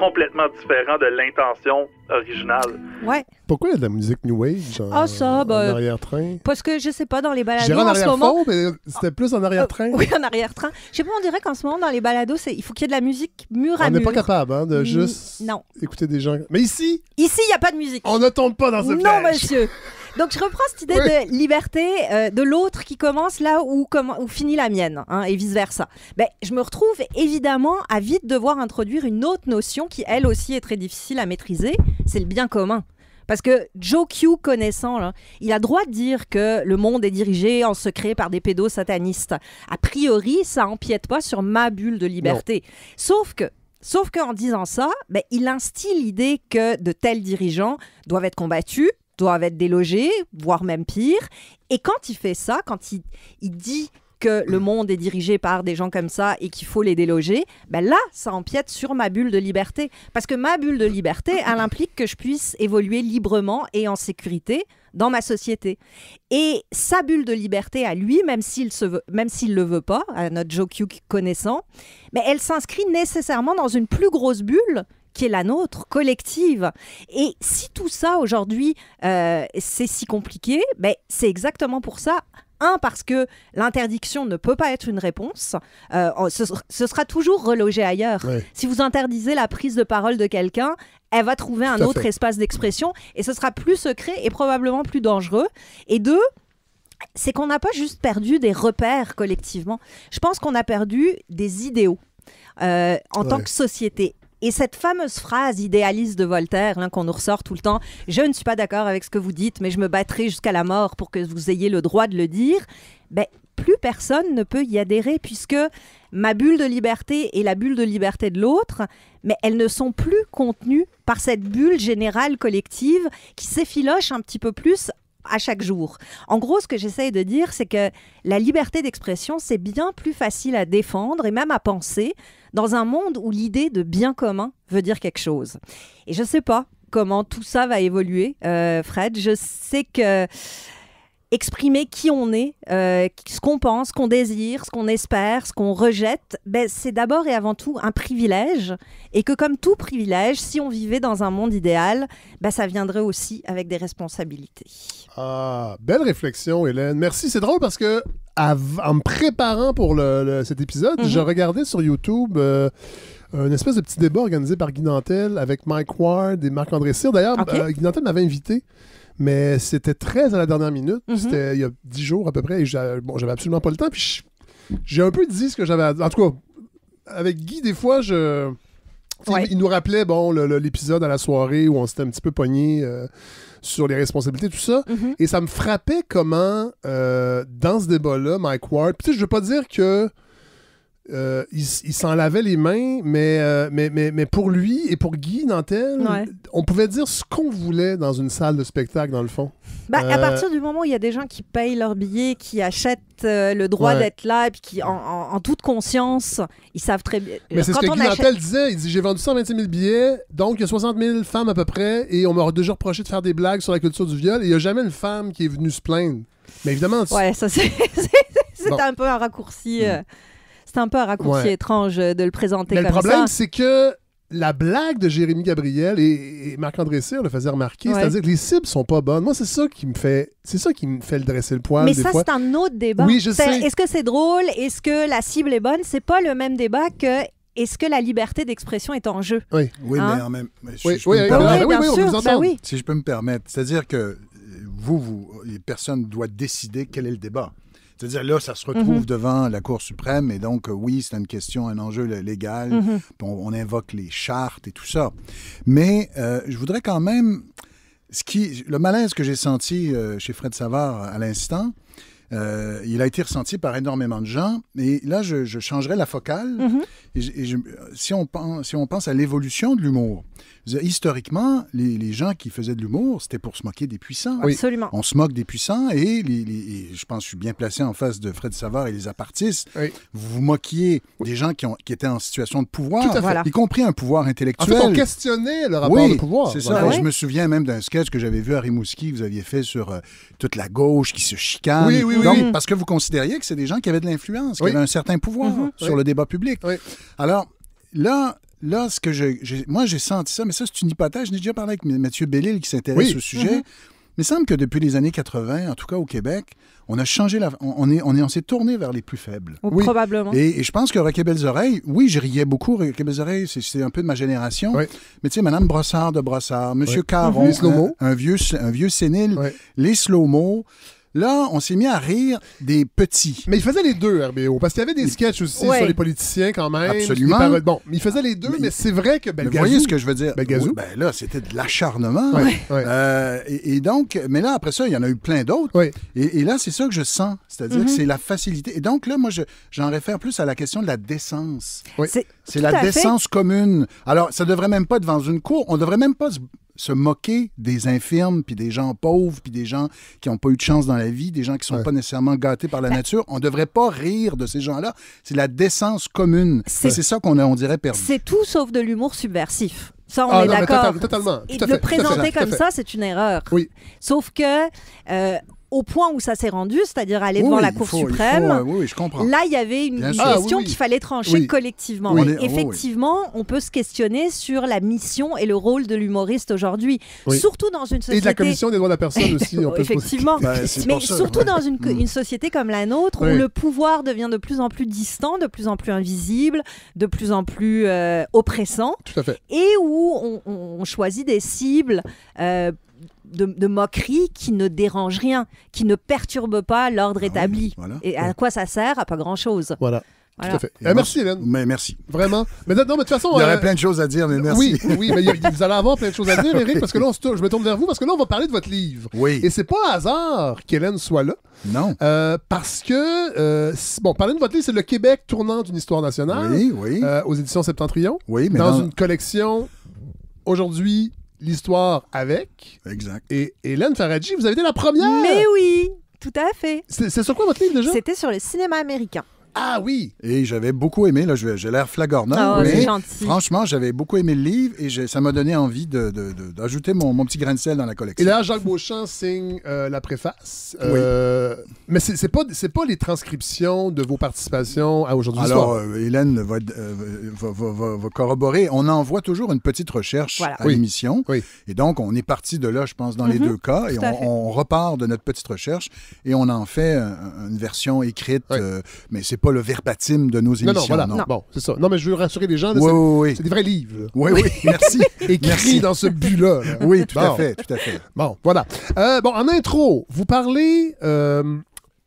complètement différent de l'intention originale. Ouais. Pourquoi il y a de la musique New Age en, Ah, ça, ben, en arrière-train? Parce que je sais pas, dans les balados en en ce moment. c'était plus en arrière-train. Oui, en arrière-train. Je sais pas, on dirait qu'en ce moment, dans les balados, il faut qu'il y ait de la musique mur à On n'est pas capable hein, de Mm, juste Non. écouter des gens. Mais ici, Ici, il n'y a pas de musique. on ne tombe pas dans ce Non, piège. monsieur. Donc, je reprends cette idée Oui. de liberté euh, de l'autre qui commence là où, finit la mienne, hein, et vice-versa. Ben, je me retrouve évidemment à vite devoir introduire une autre notion qui, elle aussi, est très difficile à maîtriser, c'est le bien commun. Parce que Joe Q connaissant, là, il a droit de dire que le monde est dirigé en secret par des pédos satanistes. A priori, ça empiète pas sur ma bulle de liberté. Sauf que Sauf qu'en disant ça, ben, il instille l'idée que de tels dirigeants doivent être combattus, doivent être délogés, voire même pire. Et quand il fait ça, quand il, dit que le monde est dirigé par des gens comme ça et qu'il faut les déloger, ben là, ça empiète sur ma bulle de liberté. Parce que ma bulle de liberté, elle implique que je puisse évoluer librement et en sécurité dans ma société. Et sa bulle de liberté à lui, même s'il se même s'il le veut pas, à notre Joe Q connaissant, mais elle s'inscrit nécessairement dans une plus grosse bulle qui est la nôtre, collective. Et si tout ça aujourd'hui, euh, c'est si compliqué, ben, c'est exactement pour ça. Un, parce que l'interdiction ne peut pas être une réponse. Euh, ce, ce sera toujours relogé ailleurs. Ouais. Si vous interdisez la prise de parole de quelqu'un, elle va trouver un Tout autre fait. espace d'expression et ce sera plus secret et probablement plus dangereux. Et deux, c'est qu'on n'a pas juste perdu des repères collectivement. Je pense qu'on a perdu des idéaux euh, en tant que société. Et cette fameuse phrase idéaliste de Voltaire hein, qu'on nous ressort tout le temps, je ne suis pas d'accord avec ce que vous dites, mais je me battrai jusqu'à la mort pour que vous ayez le droit de le dire, ben, plus personne ne peut y adhérer puisque ma bulle de liberté et la bulle de liberté de l'autre, mais elles ne sont plus contenues par cette bulle générale collective qui s'effiloche un petit peu plus à chaque jour. En gros, ce que j'essaye de dire, c'est que la liberté d'expression, c'est bien plus facile à défendre et même à penser dans un monde où l'idée de bien commun veut dire quelque chose. Et je ne sais pas comment tout ça va évoluer, euh, Fred. Je sais que exprimer qui on est, euh, ce qu'on pense, ce qu'on désire, ce qu'on espère, ce qu'on rejette, ben, c'est d'abord et avant tout un privilège. Et que comme tout privilège, si on vivait dans un monde idéal, ben, ça viendrait aussi avec des responsabilités. Ah, belle réflexion, Hélène. Merci. C'est drôle parce que en me préparant pour le- le- cet épisode, Mhm. je regardais sur YouTube euh, un espèce de petit débat organisé par Guy Nantel avec Mike Ward et Marc-André Cyr. D'ailleurs, euh, Guy Nantel m'avait invité, mais c'était très à la dernière minute. Mhm. C'était il y a dix jours à peu près. Et bon, j'avais absolument pas le temps. Puis j'ai un peu dit ce que j'avais à dire. En tout cas, avec Guy, des fois, je. Ouais. Il nous rappelait bon, l'épisode à la soirée où on s'était un petit peu pogné euh, sur les responsabilités, tout ça. Mhm. Et ça me frappait comment, euh, dans ce débat-là, Mike Ward, puis tu sais, je veux pas dire que euh, il, s'en lavait les mains, mais, euh, mais, mais, mais pour lui et pour Guy Nantel, Ouais. on pouvait dire ce qu'on voulait dans une salle de spectacle, dans le fond. Bah, À Euh, partir du moment où il y a des gens qui payent leur billet, qui achètent le droit Ouais. d'être là, et puis qui, en, en- en toute conscience, ils savent très bien. Mais c'est ce que Guy achète- Nantel disait. Il dit J'ai vendu 126 000 billets, donc il y a 60 000 femmes à peu près, et on m'a déjà reproché de faire des blagues sur la culture du viol, et il n'y a jamais une femme qui est venue se plaindre. Mais évidemment, tu- Ouais, ça c'est c'est- c'est Bon. un peu un raccourci. euh, C'est un peu un raccourci Ouais. étrange de le présenter Mais le problème, c'est que la blague de Jérémy Gabriel et, et Marc-André Cyr le faisait remarquer, Ouais. c'est-à-dire que les cibles sont pas bonnes. Moi, c'est ça qui me fait, c'est ça qui me fait le dresser le poil Mais des ça, fois. c'est un autre débat. Oui, je sais. Est-ce que c'est drôle? Est-ce que la cible est bonne? C'est pas le même débat que est-ce que la liberté d'expression est en jeu? Oui, Oui, Hein? mais en même mais si Oui, je peux oui, me oui, permettre- oui, oui, oui, on bien vous sûr, entend. ben oui. Si je peux me permettre, c'est-à-dire que vous, vous, les personnes doivent décider quel est le débat. C'est-à-dire là, ça se retrouve Mhm. devant la Cour suprême et donc, euh, oui, c'est une question, un enjeu lé- légal. Mhm. on, on invoque les chartes et tout ça. Mais euh, je voudrais quand même. Ce qui, le malaise que j'ai senti euh, chez Fred Savard à l'instant, euh, il a été ressenti par énormément de gens. Et là, je, je changerais la focale. Mhm. Et je- et je- si, on pense, si on pense à l'évolution de l'humour, dire, historiquement, les, les gens qui faisaient de l'humour, c'était pour se moquer des puissants. Absolument. On se moque des puissants et, les- les- et je pense que je suis bien placé en face de Fred Savard et les apartistes. Vous vous moquiez des gens qui, ont, qui étaient en situation de pouvoir, Tout à fait. Voilà. y compris un pouvoir En intellectuel. fait, on questionnait le rapport oui, de pouvoir. C'est Voilà. ça. Ah? Je me souviens même d'un sketch que j'avais vu à Rimouski que vous aviez fait sur euh, toute la gauche qui se chicane. Oui, oui, oui, Donc, oui. Parce que vous considériez que c'est des gens qui avaient de l'influence, Oui. qui avaient un certain pouvoir Mhm. sur Oui. le débat public. Oui. Alors, là, là, ce que je, j'ai- moi, j'ai senti ça, mais ça, c'est une hypothèse. J'ai déjà parlé avec Mathieu Bellil qui s'intéresse Oui. au sujet. Mhm. Mais il semble que depuis les années 80, en tout cas au Québec, on a changé la. On, est, on, est, on s'est tourné vers les plus faibles. Ou Oui. Probablement. Et, et je pense que Rocket Belles Oreilles, oui, je riais beaucoup. Rocket Belles Oreilles, c'est- c'est un peu de ma génération. Oui. Mais tu sais, Madame Brossard de Brossard, Monsieur Oui. Caron, un, un vieux, un vieux sénile, Oui. les slow-mo. Là, on s'est mis à rire des petits. Mais il faisait les deux, RBO, parce qu'il y avait des sketchs aussi Ouais. sur les politiciens quand même. Absolument. Bon, il faisait les deux, mais, Mais- c'est vrai que Mais Belgazou... vous voyez ce que je veux dire? Belgazou. Oui, ben là, c'était de l'acharnement. Ouais, ouais. Euh, et, et donc, mais là, après ça, il y en a eu plein d'autres. Oui. Et, et là, c'est ça que je sens. C'est-à-dire que c'est la facilité. Et donc, là, moi, je- j'en réfère plus à la question de la décence. Oui. C'est la fait. décence commune. Alors, ça devrait même pas être devant une cour. On devrait même pas se, se moquer des infirmes, puis des gens pauvres, puis des gens qui n'ont pas eu de chance dans la vie, des gens qui sont Ouais. pas nécessairement gâtés par la nature. On devrait pas rire de ces gens-là. C'est la décence commune. C'est- ça qu'on a, on dirait, perdu. C'est tout sauf de l'humour subversif. Ça, on Ah est d'accord. totalement. Et Tout à de fait, le tout à fait, présenter tout à comme fait. ça, c'est une erreur. Oui. Sauf que, euh, au point où ça s'est rendu, c'est-à-dire aller Oui, devant la Cour faut- il faut, suprême, euh, oui, oui, je comprends. Là, il y avait une. Ah, question oui, oui. qu'il fallait trancher Oui. collectivement. Est- oh, oui. effectivement, on peut se questionner sur la mission et le rôle de l'humoriste aujourd'hui. Oui. Surtout dans une société... Et de la Commission des droits de la personne aussi. on peut se poser- Effectivement. Mais ça, surtout ouais. dans une, Mm. une société comme la nôtre, Oui. où le pouvoir devient de plus en plus distant, de plus en plus invisible, de plus en plus euh, oppressant, Tout à fait. et où on choisit des cibles euh, de, de moquerie qui ne dérangent rien, qui ne perturbent pas l'ordre établi. voilà. Et à quoi ça sert À pas grand-chose. Voilà. Voilà. Tout à fait. Et moi, merci, Hélène. Mais merci. Vraiment. Mais non, mais de toute façon... Il y aurait euh, plein de choses à dire, mais merci. Oui, oui, mais il y a- vous allez avoir plein de choses à dire, Eric, parce que là, on se tourne- je me tourne vers vous, parce que là, on va parler de votre livre. Oui. Et c'est pas un hasard qu'Hélène soit là, Non. euh, parce que, euh, bon, parler de votre livre, c'est Le Québec tournant d'une histoire nationale, Oui, oui. euh, aux éditions Septentrion, oui, mais dans dans- une collection, aujourd'hui, l'histoire avec. Exact. Et Hélène Faradji, vous avez été la première! Mais oui, tout à fait. C'est c'est sur quoi votre livre déjà? C'était sur le cinéma américain. Ah oui! Et j'avais beaucoup aimé, là, j'ai l'air flagornant, Ah, c'est mais gentil. franchement, j'avais beaucoup aimé le livre et ça m'a donné envie de- de- de- d'ajouter mon, mon petit grain de sel dans la Et collection. là, Jacques Beauchamp signe euh, la préface. Euh, Mais c'est c'est pas, c'est pas les transcriptions de vos participations à Aujourd'hui Alors, euh, Hélène va, euh, va- va- va- va corroborer. On envoie toujours une petite recherche Voilà. à Oui. l'émission. Oui. Et donc, on est parti de là, je pense, dans les Mhm. deux cas. Et Tout on, on repart de notre petite recherche et on en fait un- une version écrite. Oui. euh, mais c'est pas le verbatim de nos émissions. non, non, voilà. non. Bon, c'est ça. Non, mais je veux rassurer les gens. Oui, c'est- oui. C'est des vrais livres. là. Oui, oui, merci. Écrits Merci. dans ce but-là. là. Oui, tout à fait, tout à fait. Bon, voilà. Euh, bon, en intro, vous parlez. euh,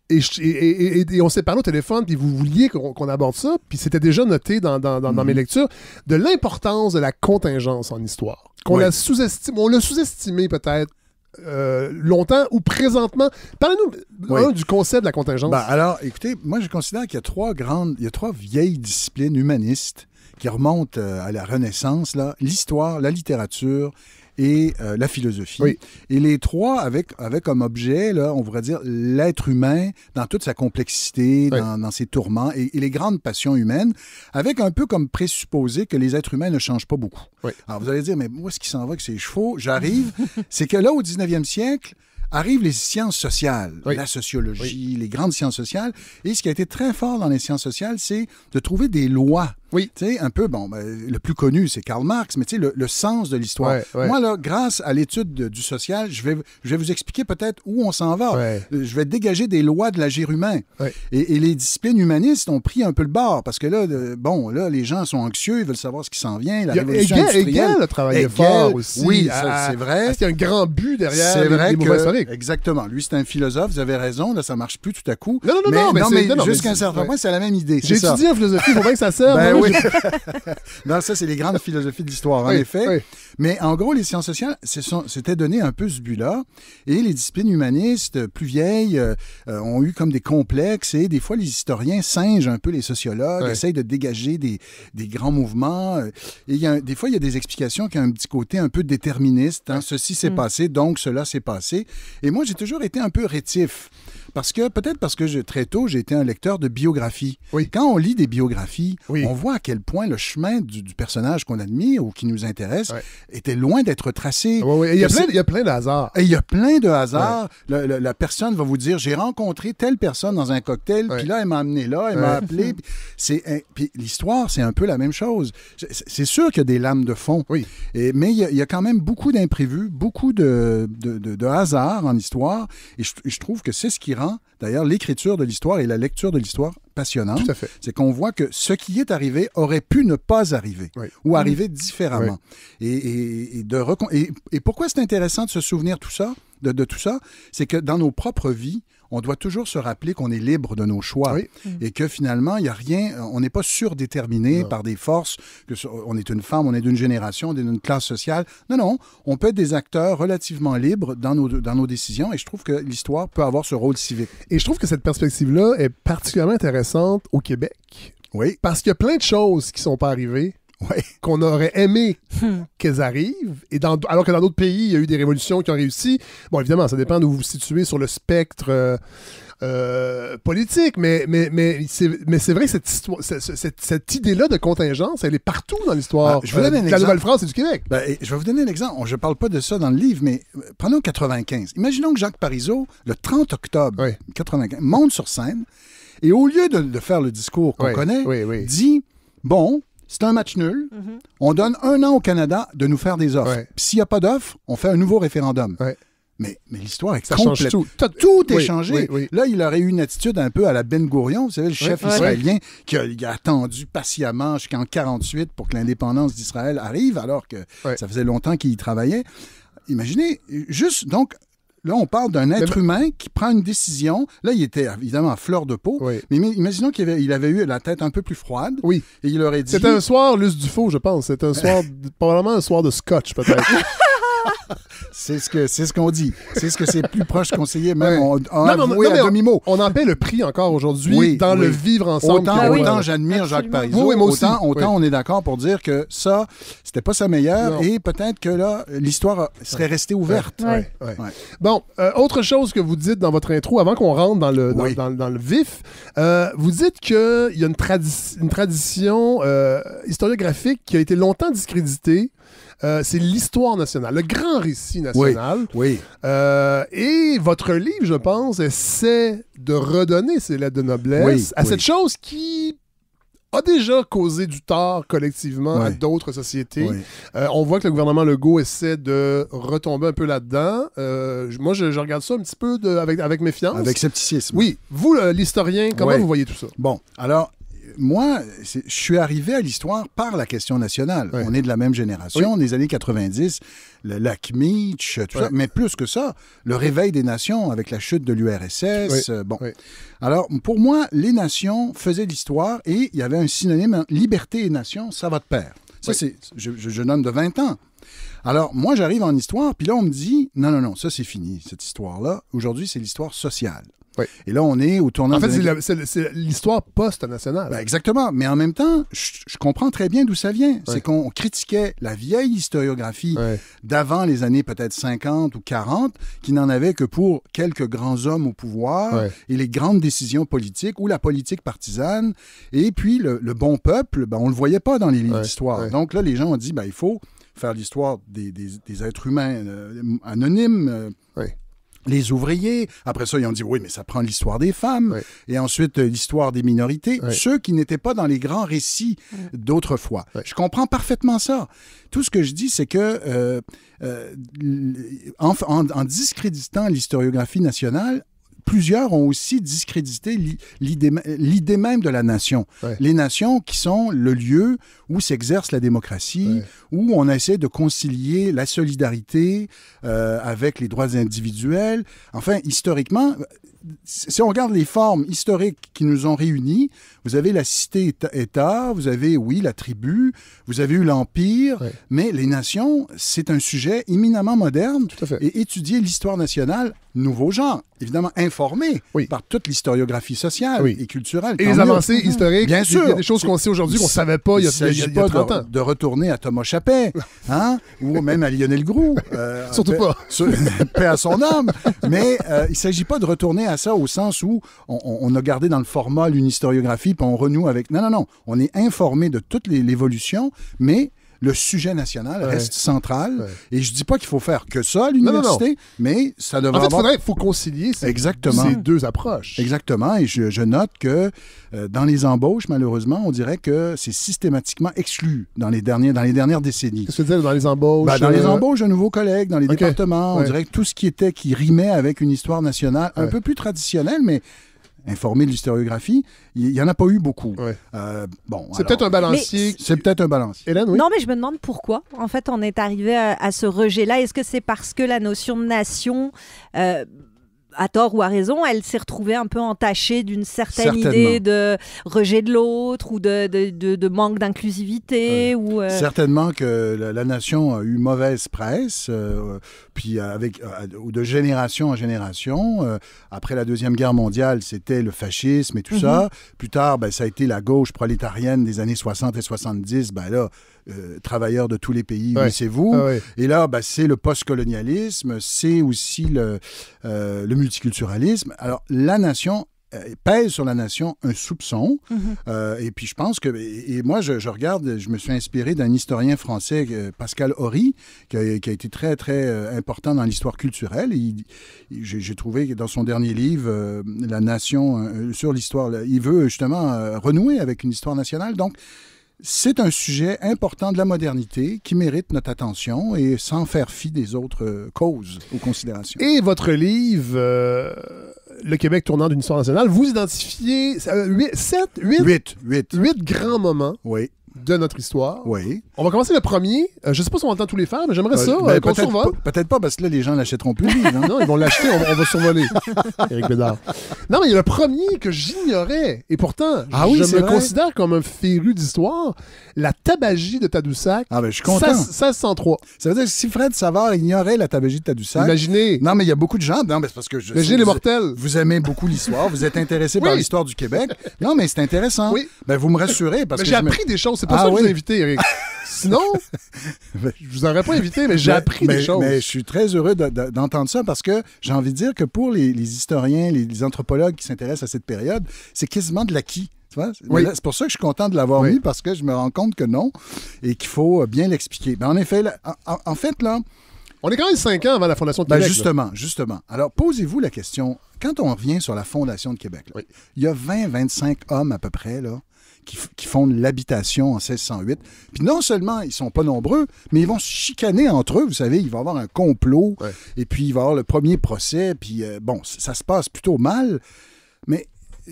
et, je- et- et- et- et on s'est parlé au téléphone, puis vous vouliez qu'on qu'on aborde ça, puis c'était déjà noté dans, dans- dans- dans mes lectures, de l'importance de la contingence en histoire. Qu'on Oui. la sous-estime, on l'a sous-estimé peut-être euh, longtemps ou présentement. Parlez-nous Oui. du concept de la contingence. Ben, alors, écoutez, moi, je considère qu'il y a trois grandes, il y a trois vieilles disciplines humanistes qui remontent euh, à la Renaissance, l'histoire, la littérature et euh, la philosophie. Oui. Et les trois avec, avec comme objet, là, on pourrait dire, l'être humain dans toute sa complexité, Oui. dans, dans ses tourments et, et les grandes passions humaines, avec un peu comme présupposé que les êtres humains ne changent pas beaucoup. Oui. Alors, vous allez dire, mais où est-ce qu'il s'en va avec ses chevaux? J'arrive. C'est que là, au 19e siècle, arrivent les sciences sociales, la sociologie, les grandes sciences sociales. Et ce qui a été très fort dans les sciences sociales, c'est de trouver des lois. Oui. Tu sais, un peu, bon, ben, le plus connu, c'est Karl Marx, mais tu sais, le, le sens de l'histoire. Ouais, ouais. Moi, là, grâce à l'étude de- du social, je vais, je vais vous expliquer peut-être où on s'en va. Ouais. Euh, Je vais dégager des lois de l'agir humain. Et, et les disciplines humanistes ont pris un peu le bord parce que là, bon, là, les gens sont anxieux, ils veulent savoir ce qui s'en vient. La Il y a révolution Hegel, industrielle. Hegel a travaillé fort aussi. Oui, ça, c'est vrai. à- C'est un grand but derrière C'est les, vrai les mouvements que, historiques. exactement. Lui, c'est un philosophe. Vous avez raison. Là, ça marche plus tout à coup. Non, non, non, non, mais non, non, jusqu'à un mais certain c'est- point, c'est la même idée. J'ai étudié en philosophie, il faut bien que ça serve. Ben oui. non, ça, c'est les grandes philosophies de l'histoire, en Oui, effet. oui. Mais en gros, les sciences sociales s'étaient donné un peu ce but-là. Et les disciplines humanistes euh, plus vieilles euh, euh, ont eu comme des complexes. Et des fois, les historiens singent un peu les sociologues, essayent de dégager des, des grands mouvements. Et il y a, un- des fois, il y a des explications qui ont un petit côté un peu déterministe. hein. Ceci s'est Mm. passé, donc cela s'est passé. Et moi, j'ai toujours été un peu rétif. Parce que, peut-être parce que je, très tôt, j'ai été un lecteur de biographies. Quand on lit des biographies, on voit à quel point le chemin du, du personnage qu'on admire ou qui nous intéresse était loin d'être tracé. Et Il y a plein- il y a plein de hasards. et il y a plein de hasards. La personne va vous dire j'ai rencontré telle personne dans un cocktail, puis là, elle m'a amené là, elle m'a appelé. C'est, puis l'histoire, c'est un peu la même chose. C'est- C'est sûr qu'il y a des lames de fond. Oui. Et, mais il y, a, il y a quand même beaucoup d'imprévus, beaucoup de, de, de- de hasards en histoire. Et je, je trouve que c'est ce qui rend, d'ailleurs, l'écriture de l'histoire et la lecture de l'histoire passionnante. C'est qu'on voit que ce qui est arrivé aurait pu ne pas arriver ou arriver différemment. Et, et- et de recon- et, et pourquoi c'est intéressant de se souvenir tout ça, de, de tout ça, c'est que dans nos propres vies, on doit toujours se rappeler qu'on est libre de nos choix et que finalement, il n'y a rien, on n'est pas surdéterminé par des forces, que on est une femme, on est d'une génération, on est d'une classe sociale. Non, non, on peut être des acteurs relativement libres dans nos, dans nos décisions et je trouve que l'histoire peut avoir ce rôle civique. Et je trouve que cette perspective-là est particulièrement intéressante au Québec. Oui. Parce qu'il y a plein de choses qui sont pas arrivées. Qu'on aurait aimé qu'elles arrivent, et dans, alors que dans d'autres pays, il y a eu des révolutions qui ont réussi. Bon, évidemment, ça dépend d'où vous vous situez sur le spectre euh, euh, politique, mais, mais, mais c'est mais c'est vrai que cette, histoire, cette, cette- cette idée-là de contingence, elle est partout dans l'histoire je vous donne euh, un de la. Nouvelle-France et du Québec. Ben, et je vais vous donner un exemple. Je ne parle pas de ça dans le livre, mais euh, prenons 95. Imaginons que Jacques Parizeau, le 30 octobre 95, monte sur scène et au lieu de, de faire le discours qu'on Oui, connaît, oui, oui. dit Bon, c'est un match nul. On donne un an au Canada de nous faire des offres. S'il n'y a pas d'offres, on fait un nouveau référendum. Ouais. Mais, mais l'histoire est Ça complète. tout. Tout est Oui, changé. oui, oui. Là, il aurait eu une attitude un peu à la Ben Gourion, vous savez, le chef israélien, qui a, il a attendu patiemment jusqu'en 48 pour que l'indépendance d'Israël arrive, alors que ça faisait longtemps qu'il y travaillait. Imaginez, juste, donc, là, on parle d'un être humain qui prend une décision. Là, il était évidemment à fleur de peau, mais ima- imaginons qu'il avait, il avait eu la tête un peu plus froide. Oui. Et il aurait dit... C'était un soir, Luce Dufaux, je pense. C'était un soir, probablement un soir de scotch, peut-être. C'est ce que c'est ce qu'on dit. C'est ce que c'est plus proche conseiller même. On, on Non, a mais on- avoué non, mais à on- demi-mot. On en paie le prix encore aujourd'hui Oui, dans le vivre ensemble. Autant, autant j'admire Jacques Parizeau, Oui, moi aussi. autant, autant Oui. on est d'accord pour dire que ça, c'était pas sa meilleure Non. et peut-être que là, l'histoire serait restée ouverte. Ouais, ouais. Bon, euh, autre chose que vous dites dans votre intro, avant qu'on rentre dans le, dans, Oui. dans- dans le vif, euh, vous dites qu'il y a une, tradi- une tradition euh, historiographique qui a été longtemps discréditée. Euh, c'est l'histoire nationale, le grand récit national. Oui. Euh, et votre livre, je pense, essaie de redonner ces lettres de noblesse Oui, à oui. cette chose qui a déjà causé du tort collectivement à Oui. d'autres sociétés. Oui. Euh, on voit que le gouvernement Legault essaie de retomber un peu là-dedans. Euh, moi, je, je regarde ça un petit peu de- avec, avec méfiance. Avec scepticisme. Oui. Vous, l'historien, comment Ouais. vous voyez tout ça? Bon, alors, moi, je suis arrivé à l'histoire par la question nationale. On est de la même génération, des années 90, le lac Meach, tout ça. Mais plus que ça, le réveil des nations avec la chute de l'URSS. Oui. euh, bon. Oui. Alors, pour moi, les nations faisaient l'histoire et il y avait un synonyme, hein, liberté et nation, ça va de pair. Ça, c'est, je, je, jeune homme de 20 ans. Alors, moi, j'arrive en histoire, puis là, on me dit, non, non, non, ça, c'est fini, cette histoire-là. Aujourd'hui, c'est l'histoire sociale. Et là, on est au tournant En fait, c'est l'histoire post-nationale. ben, exactement. Mais en même temps, je, je comprends très bien d'où ça vient. C'est qu'on critiquait la vieille historiographie d'avant les années peut-être 50 ou 40, qui n'en avait que pour quelques grands hommes au pouvoir et les grandes décisions politiques ou la politique partisane. Et puis, le, le bon peuple, ben, on ne le voyait pas dans les livres d'histoire. Donc là, les gens ont dit, ben, il faut faire l'histoire des, des- des êtres humains euh, anonymes. euh, les ouvriers. Après ça, ils ont dit oui, mais ça prend l'histoire des femmes. Et ensuite, euh, l'histoire des minorités. Ceux qui n'étaient pas dans les grands récits d'autrefois. Je comprends parfaitement ça. Tout ce que je dis, c'est que euh, euh, en, en- en discréditant l'historiographie nationale, plusieurs ont aussi discrédité l'i- l'idée l'idée même de la nation. Les nations qui sont le lieu où s'exerce la démocratie, où on essaie de concilier la solidarité euh, avec les droits individuels. Enfin, historiquement, si on regarde les formes historiques qui nous ont réunis, vous avez la cité-État, vous avez, oui, la tribu, vous avez eu l'Empire, mais les nations, c'est un sujet éminemment moderne. Et étudier l'histoire nationale, nouveau genre, évidemment informé par toute l'historiographie sociale et culturelle. Et les mieux. avancées historiques, Bien il y a sûr. des choses qu'on sait aujourd'hui qu'on savait pas il y a- s'agit il y a- il y a pas 30 de, ans. de retourner à Thomas Chappet, hein, ou même à Lionel Groux. euh, Surtout paix- pas. sur- paix à son âme. Mais euh, il ne s'agit pas de retourner à ça au sens où on, on- a gardé dans le format une historiographie, puis on renoue avec... Non, non, non. On est informé de toute l'évolution, mais le sujet national reste central. Et je dis pas qu'il faut faire que ça à non, non. l'université, mais ça devrait En fait, il avoir... faudrait, faut concilier ces, Exactement. ces deux approches. Exactement. Et je, je note que euh, dans les embauches, malheureusement, on dirait que c'est systématiquement exclu dans les, derniers, dans les dernières décennies. Qu'est-ce que tu veux dire dans les embauches? Ben, dans les euh, embauches de nouveaux collègues, dans les départements, on Ouais. dirait que tout ce qui était, qui rimait avec une histoire nationale un Ouais. peu plus traditionnelle, mais informé de l'historiographie, il n'y en a pas eu beaucoup. Euh, bon, C'est alors- peut-être un balancier. C'est peut-être un balancier. Hélène, oui? Non, mais je me demande pourquoi, en fait, on est arrivé à, à ce rejet-là. Est-ce que c'est parce que la notion de nation, euh, à tort ou à raison, elle s'est retrouvée un peu entachée d'une certaine idée de rejet de l'autre ou de, de- de- de manque d'inclusivité ou euh, Certainement que la, la nation a eu mauvaise presse, euh, puis avec euh, ou de génération en génération. Euh, après la deuxième guerre mondiale, c'était le fascisme et tout Mhm. ça. Plus tard, ben, ça a été la gauche prolétarienne des années 60 et 70. Ben là, euh, travailleurs de tous les pays, Ouais. c'est vous. Ah ouais. Et là, ben, c'est le postcolonialisme, c'est aussi le, euh, le multiculturalisme. Alors, la nation euh, pèse sur la nation un soupçon. Mhm. Euh, et puis je pense que, et, et moi je, je regarde, je me suis inspiré d'un historien français, euh, Pascal Horry, qui a, qui a été très très euh, important dans l'histoire culturelle. J'ai trouvé que dans son dernier livre, euh, La Nation, euh, sur l'histoire, il veut justement euh, renouer avec une histoire nationale. Donc c'est un sujet important de la modernité qui mérite notre attention et sans faire fi des autres euh, causes ou considérations. Et votre livre, euh, Le Québec tournant d'une histoire nationale, vous identifiez 7, 8, 8, 8. grands moments oui. De notre histoire. Oui. On va commencer le premier. Euh, je ne sais pas si on de tous les faire, mais j'aimerais ça Euh, euh, ben, qu'on peut-être survole. pas, peut-être pas, parce que là, les gens n'achèteront plus hein. non, ils vont l'acheter, on, va- on va survoler. Éric Bédard. Non, mais il y a le premier que j'ignorais. Et pourtant, Ah oui, je me vrai? considère comme un féru d'histoire. La tabagie de Tadoussac. Ah ben, je suis content. 16- 1603. Ça veut dire que si Fred Savard ignorait la tabagie de Tadoussac... Imaginez. Non, mais il y a beaucoup de gens... Non, mais c'est parce que je Imaginez sais, les vous- mortels. Vous aimez beaucoup l'histoire, vous êtes intéressé par l'histoire du Québec. Non, mais c'est intéressant. Oui. Ben, vous me rassurez, parce Mais que... j'ai me- appris des choses. C'est pour Ah ça que je vous oui. ai invité, Eric. Sinon, je vous aurais pas invité, mais j'ai Mais- appris mais- des choses. Mais je suis très heureux de- de- d'entendre ça parce que j'ai envie de dire que pour les, les historiens, les, les anthropologues qui s'intéressent à cette période, c'est quasiment de l'acquis. Oui. C'est pour ça que je suis content de l'avoir Oui. mis parce que je me rends compte que non et qu'il faut euh, bien l'expliquer. Ben, en effet, là, en, fait, là, On est quand même cinq ans avant la Fondation de ben, Québec. là. justement, justement. Alors, posez-vous la question, quand on revient sur la Fondation de Québec, là, il y a 20-25 hommes à peu près là, qui, qui fondent l'habitation en 1608. Puis non seulement ils sont pas nombreux, mais ils vont se chicaner entre eux. Vous savez, il va y avoir un complot, et puis il va y avoir le premier procès, puis euh, bon, ça se passe plutôt mal. Mais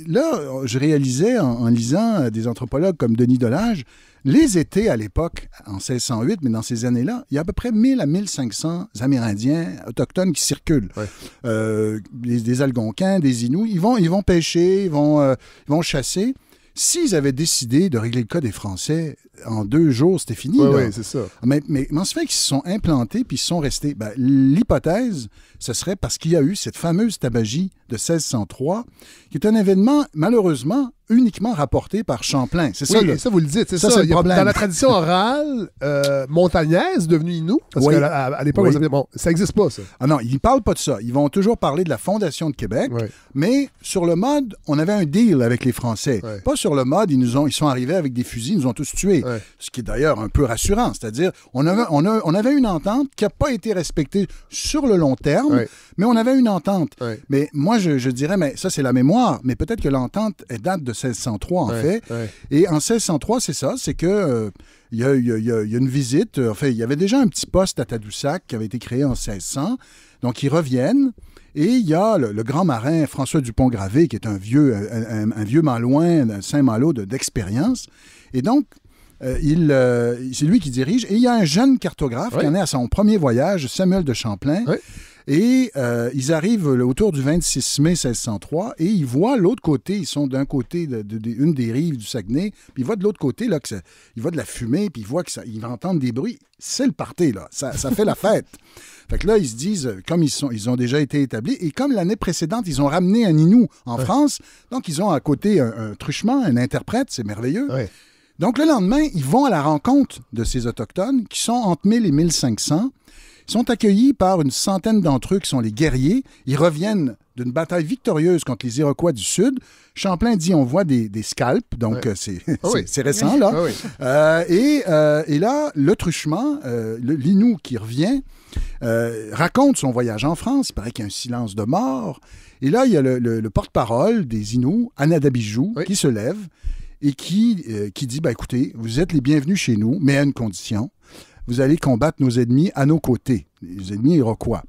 là, je réalisais en, en lisant euh, des anthropologues comme Denis Delage, les étés à l'époque, en 1608, mais dans ces années-là, il y a à peu près 1000 à 1500 Amérindiens autochtones qui circulent. Euh, des, des Algonquins, des Inuits, ils vont, ils vont pêcher, ils vont, euh, ils vont chasser. S'ils avaient décidé de régler le cas des Français en deux jours, c'était fini. Ouais, c'est ça. Mais, mais comment se fait qu'ils se sont implantés puis ils sont restés? Ben, L'hypothèse, ce serait parce qu'il y a eu cette fameuse tabagie de 1603, qui est un événement, malheureusement, uniquement rapporté par Champlain. C'est ça, le- ça, vous le dites, c'est ça. Ça, le problème. Dans la tradition orale euh, montagnaise, devenue Inou, parce Oui. qu'à à, l'époque, Oui. bon, ça n'existe pas, ça. Ah non, ils ne parlent pas de ça. Ils vont toujours parler de la fondation de Québec, mais sur le mode, on avait un deal avec les Français. Pas sur le mode, ils, nous ont, ils sont arrivés avec des fusils, ils nous ont tous tués. Ce qui est d'ailleurs un peu rassurant. C'est-à-dire, on avait, on, a- on avait une entente qui n'a pas été respectée sur le long terme, mais on avait une entente. Mais moi, je, je dirais, mais ça, c'est la mémoire, mais peut-être que l'entente date de 1603, en Ouais, fait. ouais. Et en 1603, c'est ça, c'est que il y, a, y y y une visite. euh, Enfin, il y avait déjà un petit poste à Tadoussac qui avait été créé en 1600. Donc, ils reviennent. Et il y a le, le grand marin François Dupont-Gravé, qui est un vieux, un, un- un vieux malouin, un Saint-Malo de- d'expérience. Et donc, euh, il, euh, c'est lui qui dirige. Et il y a un jeune cartographe qui en est à son premier voyage, Samuel de Champlain. Et euh, ils arrivent autour du 26 mai 1603 et ils voient l'autre côté, ils sont d'un côté de, de- de- une des rives du Saguenay, puis ils voient de l'autre côté là, que ça- ils voient de la fumée, puis ils voient que ça, ils entendent des bruits. C'est le party, là. Ça, ça fait la fête. Fait que là, ils se disent, euh, comme ils, sont, ils ont déjà été établis, et comme l'année précédente, ils ont ramené un Inou en France, donc ils ont à côté un, un truchement, un interprète, c'est merveilleux. Donc le lendemain, ils vont à la rencontre de ces Autochtones qui sont entre 1000 et 1500. Ils sont accueillis par une centaine d'entre eux qui sont les guerriers. Ils reviennent d'une bataille victorieuse contre les Iroquois du Sud. Champlain dit on voit des, des scalps, donc euh, c'est Ah oui. c'est- récent là. Ah oui. Euh, et, euh, et là, le truchement, euh, l'Inou qui revient, raconte son voyage en France. Il paraît qu'il y a un silence de mort. Et là, il y a le, le- le porte-parole des Inuits, Anadabijou, qui se lève et qui, qui dit, ben, écoutez, vous êtes les bienvenus chez nous, mais à une condition. Vous allez combattre nos ennemis à nos côtés, les ennemis iroquois.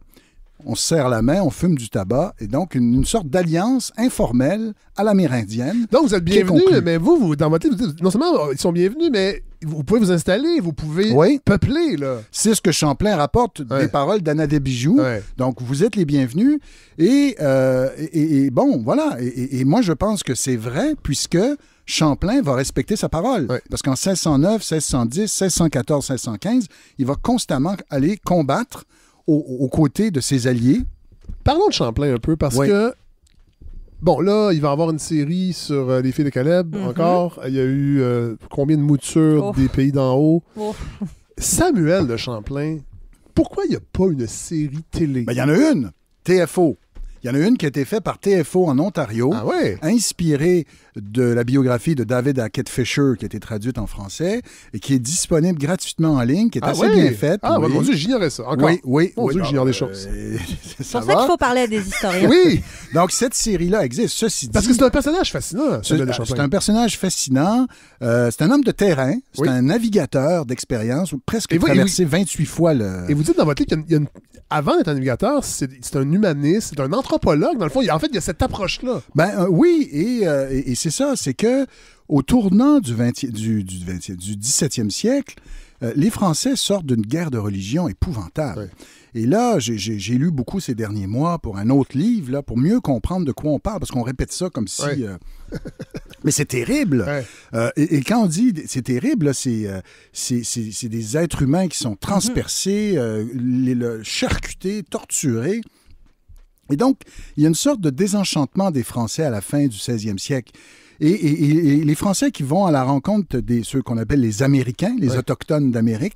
On se serre la main, on fume du tabac, et donc une, une sorte d'alliance informelle à l'amérindienne. Donc, vous êtes bienvenus, mais vous, vous, dans votre livre, non seulement euh, ils sont bienvenus, mais vous pouvez vous installer, vous pouvez Oui. peupler, là. C'est ce que Champlain rapporte des paroles d'Anna Bijou. Donc, vous êtes les bienvenus. Et, euh, et- et bon, voilà. Et moi, je pense que c'est vrai, puisque Champlain va respecter sa parole. Parce qu'en 1609, 1610, 1614, 1615, il va constamment aller combattre aux, aux côtés de ses alliés. Parlons de Champlain un peu, parce Oui. que, bon, là, il va y avoir une série sur euh, les filles de Caleb, Mhm. encore. Il y a eu euh, combien de moutures Ouf. des pays d'en haut? Ouf. Samuel de Champlain, pourquoi il n'y a pas une série télé? Ben, il y en a une, TFO. Il y en a une qui a été faite par TFO en Ontario, Ah ouais? inspirée de la biographie de David Hackett Fisher qui a été traduite en français et qui est disponible gratuitement en ligne, qui est Ah assez ouais? bien faite. Ah, oui. mon Dieu, j'ignorais ça. Encore. Oui, oui. Mon oui, Dieu, j'ignore des euh, choses. C'est ça pour ça qu'il faut parler à des historiens. Oui, donc cette série-là existe. Ceci dit, Parce que c'est un personnage fascinant, c'est c'est un personnage fascinant. Euh, c'est un homme de terrain. C'est Oui. un navigateur d'expérience. Presque Et vous- et traversé 28 fois le. Et vous dites dans votre livre qu'il y a une- avant d'être un navigateur, c'est c'est un humaniste, c'est un anthropologue. Dans le fond, en fait, il y a cette approche-là. Ben euh, oui, et, euh, et- et c'est ça, c'est que au tournant du, 20e du, du, 20e du 17e siècle, euh, les Français sortent d'une guerre de religion épouvantable. Et là, j'ai- lu beaucoup ces derniers mois pour un autre livre, là, pour mieux comprendre de quoi on parle, parce qu'on répète ça comme si... Euh, Mais c'est terrible. Euh, et, et quand on dit c'est terrible, c'est des êtres humains qui sont transpercés, les- le- charcutés, torturés. Et donc, il y a une sorte de désenchantement des Français à la fin du 16e siècle. Et, et- et- et les Français qui vont à la rencontre de ceux qu'on appelle les Américains, les. Autochtones d'Amérique,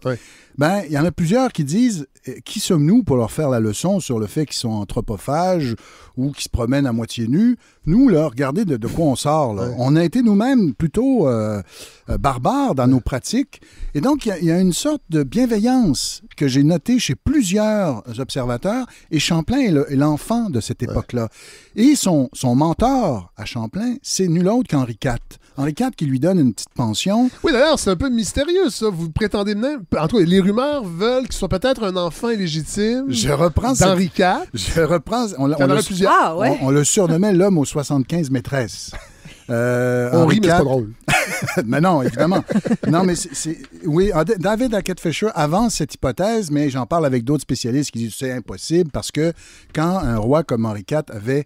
ben, il y en a plusieurs qui disent eh, Qui sommes-nous pour leur faire la leçon sur le fait qu'ils sont anthropophages ou qu'ils se promènent à moitié nus? Nous, là, regardez de, de quoi on sort. là. On a été nous-mêmes plutôt euh, euh, barbares dans nos pratiques. Et donc, il y a- il y, a une sorte de bienveillance que j'ai notée chez plusieurs observateurs. Et Champlain est le- est l'enfant de cette époque-là. Et son, son mentor à Champlain, c'est nul autre qu'Henri IV. Henri IV qui lui donne une petite pension. Oui, d'ailleurs, c'est un peu mystérieux, ça. Vous prétendez même. En tout cas, les rumeurs veulent qu'il soit peut-être un enfant illégitime. Je reprends D'Henri IV. Je reprends. On, le- plusieurs. Ah, ouais. on- on le surnommait l'homme aux 75 maîtresses. Euh, On Henri rit, mais c'est pas drôle. mais non, évidemment. non, mais c'est-. Oui, ah, David Hackett Fisher avance cette hypothèse, mais j'en parle avec d'autres spécialistes qui disent que c'est impossible parce que quand un roi comme Henri IV avait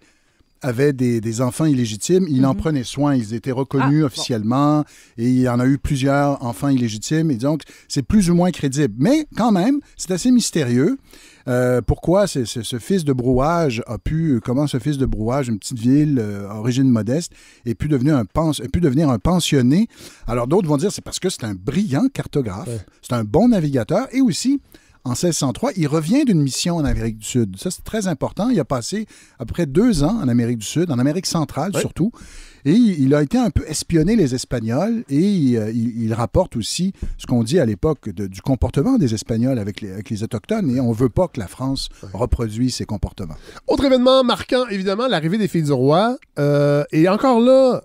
avait des, des enfants illégitimes, il en Mhm. prenait soin. Ils étaient reconnus Ah, bon. officiellement et il y en a eu plusieurs enfants illégitimes. Et donc, c'est plus ou moins crédible. Mais quand même, c'est assez mystérieux. Euh, pourquoi ce fils de brouage a pu, comment ce fils de brouage, une petite ville, euh, origine modeste, ait pu devenir un, ait pu devenir un pensionné? Alors d'autres vont dire c'est parce que c'est un brillant cartographe, c'est un bon navigateur et aussi, en 1603, il revient d'une mission en Amérique du Sud. Ça, c'est très important. Il a passé à peu près deux ans en Amérique du Sud, en Amérique centrale surtout. Et il a été un peu espionné les Espagnols et il, euh, il- rapporte aussi ce qu'on dit à l'époque du comportement des Espagnols avec les, avec les Autochtones et on veut pas que la France reproduise ces comportements. Autre événement marquant, évidemment, l'arrivée des filles du roi. Euh, et encore là,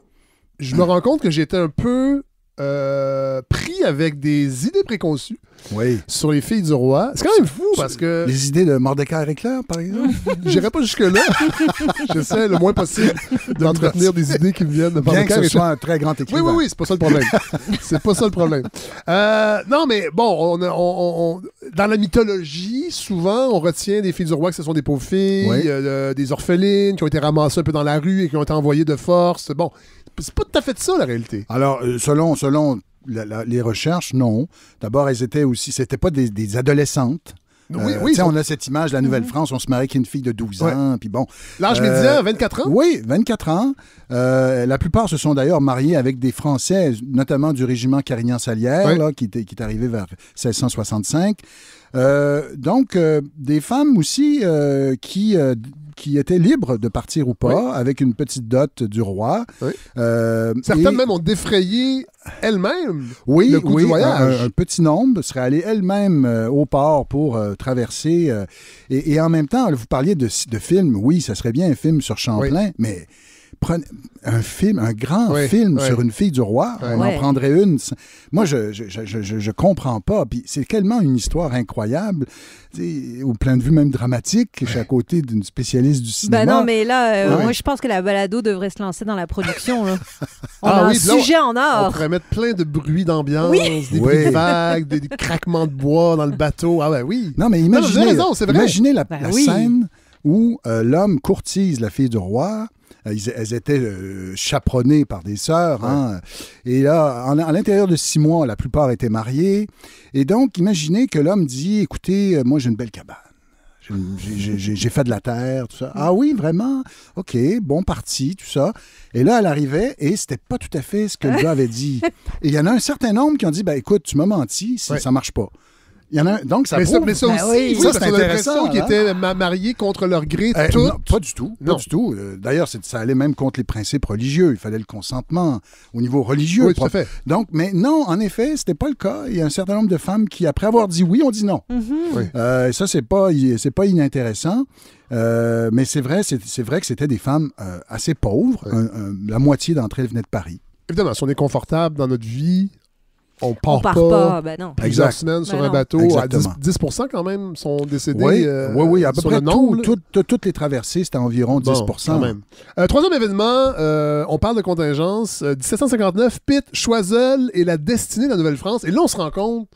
je me rends compte que j'étais un peu euh, pris avec des idées préconçues Oui. sur les filles du roi. C'est quand même fou parce que Les idées de Mordecai Éclair, par exemple? j'irai pas jusque-là. J'essaie le moins possible d'entretenir des idées qui me viennent de Bien que Mordecai ce soit un très grand Oui, écrivain. oui, oui, c'est pas ça le problème. c'est pas ça le problème. Euh, non, mais bon, on, a- on- on- on- dans la mythologie, souvent, on retient des filles du roi que ce sont des pauvres filles, Oui. euh, des orphelines qui ont été ramassées un peu dans la rue et qui ont été envoyées de force. Bon, c'est pas tout à fait ça, la réalité. Alors, euh, selon, selon la- la- les recherches, non. D'abord, elles étaient aussi, c'était pas des, des adolescentes. Oui, Euh, oui, ils on a cette image de la Nouvelle-France, on se marie avec une fille de 12 Ouais. ans, puis bon. L'âge Euh, médian, 24 ans? Oui, 24 ans. Euh, la plupart se sont d'ailleurs mariés avec des Français, notamment du régiment Carignan-Salière, Ouais. qui, qui est arrivé vers 1665. Euh, donc, des femmes aussi qui, qui étaient libres de partir ou pas, avec une petite dot du roi. Oui. Euh, Certaines et- même ont défrayé elles-mêmes oui, le coût oui, du voyage. Un, un petit nombre serait allé elles-mêmes euh, au port pour euh, traverser. et, et en même temps, vous parliez de, de films. Oui, ça serait bien un film sur Champlain, mais prenez un film, un grand Oui, film oui. sur une fille du roi, on en prendrait une. Moi, je je, je, je, je- comprends pas. Puis c'est tellement une histoire incroyable, au plein de vue même dramatique. Je suis à côté d'une spécialiste du cinéma. Ben non, mais là, euh, moi, je pense que la balado devrait se lancer dans la production. là. On Ah a oui, un là, on- sujet en On pourrait mettre plein de bruits d'ambiance, Oui. des Oui. bruits de vagues, des, des craquements de bois dans le bateau. Ah ben oui. Non, mais Non, imaginez, raison, c'est vrai. imaginez la, Ben la oui. scène où euh, l'homme courtise la fille du roi. Euh, elles étaient euh, chaperonnées par des sœurs. hein. Et là, à l'intérieur de six mois, la plupart étaient mariées. Et donc, imaginez que l'homme dit, écoutez, euh, moi j'ai une belle cabane. J'ai- fait de la terre, tout ça. Ah oui, vraiment? OK, bon parti, tout ça. Et là, elle arrivait et c'était pas tout à fait ce que le gars avait dit. Et il y en a un certain nombre qui ont dit, ben écoute, tu m'as menti, ça, Ouais. ça marche pas. Il y en a un, donc ça mais, ça, prouve- mais ça Ben aussi, oui. oui, Ça, c'est intéressant, qu'ils étaient ma- mariés contre leur gré, toutes. non, pas du tout. Pas du tout. Euh, D'ailleurs, ça allait même contre les principes religieux. Il fallait le consentement au niveau religieux. Oui, tout à fait. Donc, mais non, en effet, c'était pas le cas. Il y a un certain nombre de femmes qui, après avoir dit oui, ont dit non. Mhm. Oui. Euh, ça, c'est pas, c'est pas inintéressant. Euh, mais c'est vrai, c'est vrai que c'était des femmes euh, assez pauvres. Un- un- la moitié d'entre elles venaient de Paris. Évidemment, si on est confortable dans notre vie, on part, On part pas, ben non. plusieurs Exact. semaines sur Ben un bateau. Exactement. À 10, 10 quand même sont décédés. Oui, euh, oui, oui, à peu près tout- tout- toutes les traversées, c'était environ 10 Bon, quand même. Euh, troisième événement, euh, on parle de contingence. Euh, 1759, Pitt, Choiseul et la destinée de la Nouvelle-France. Et là, on se rend compte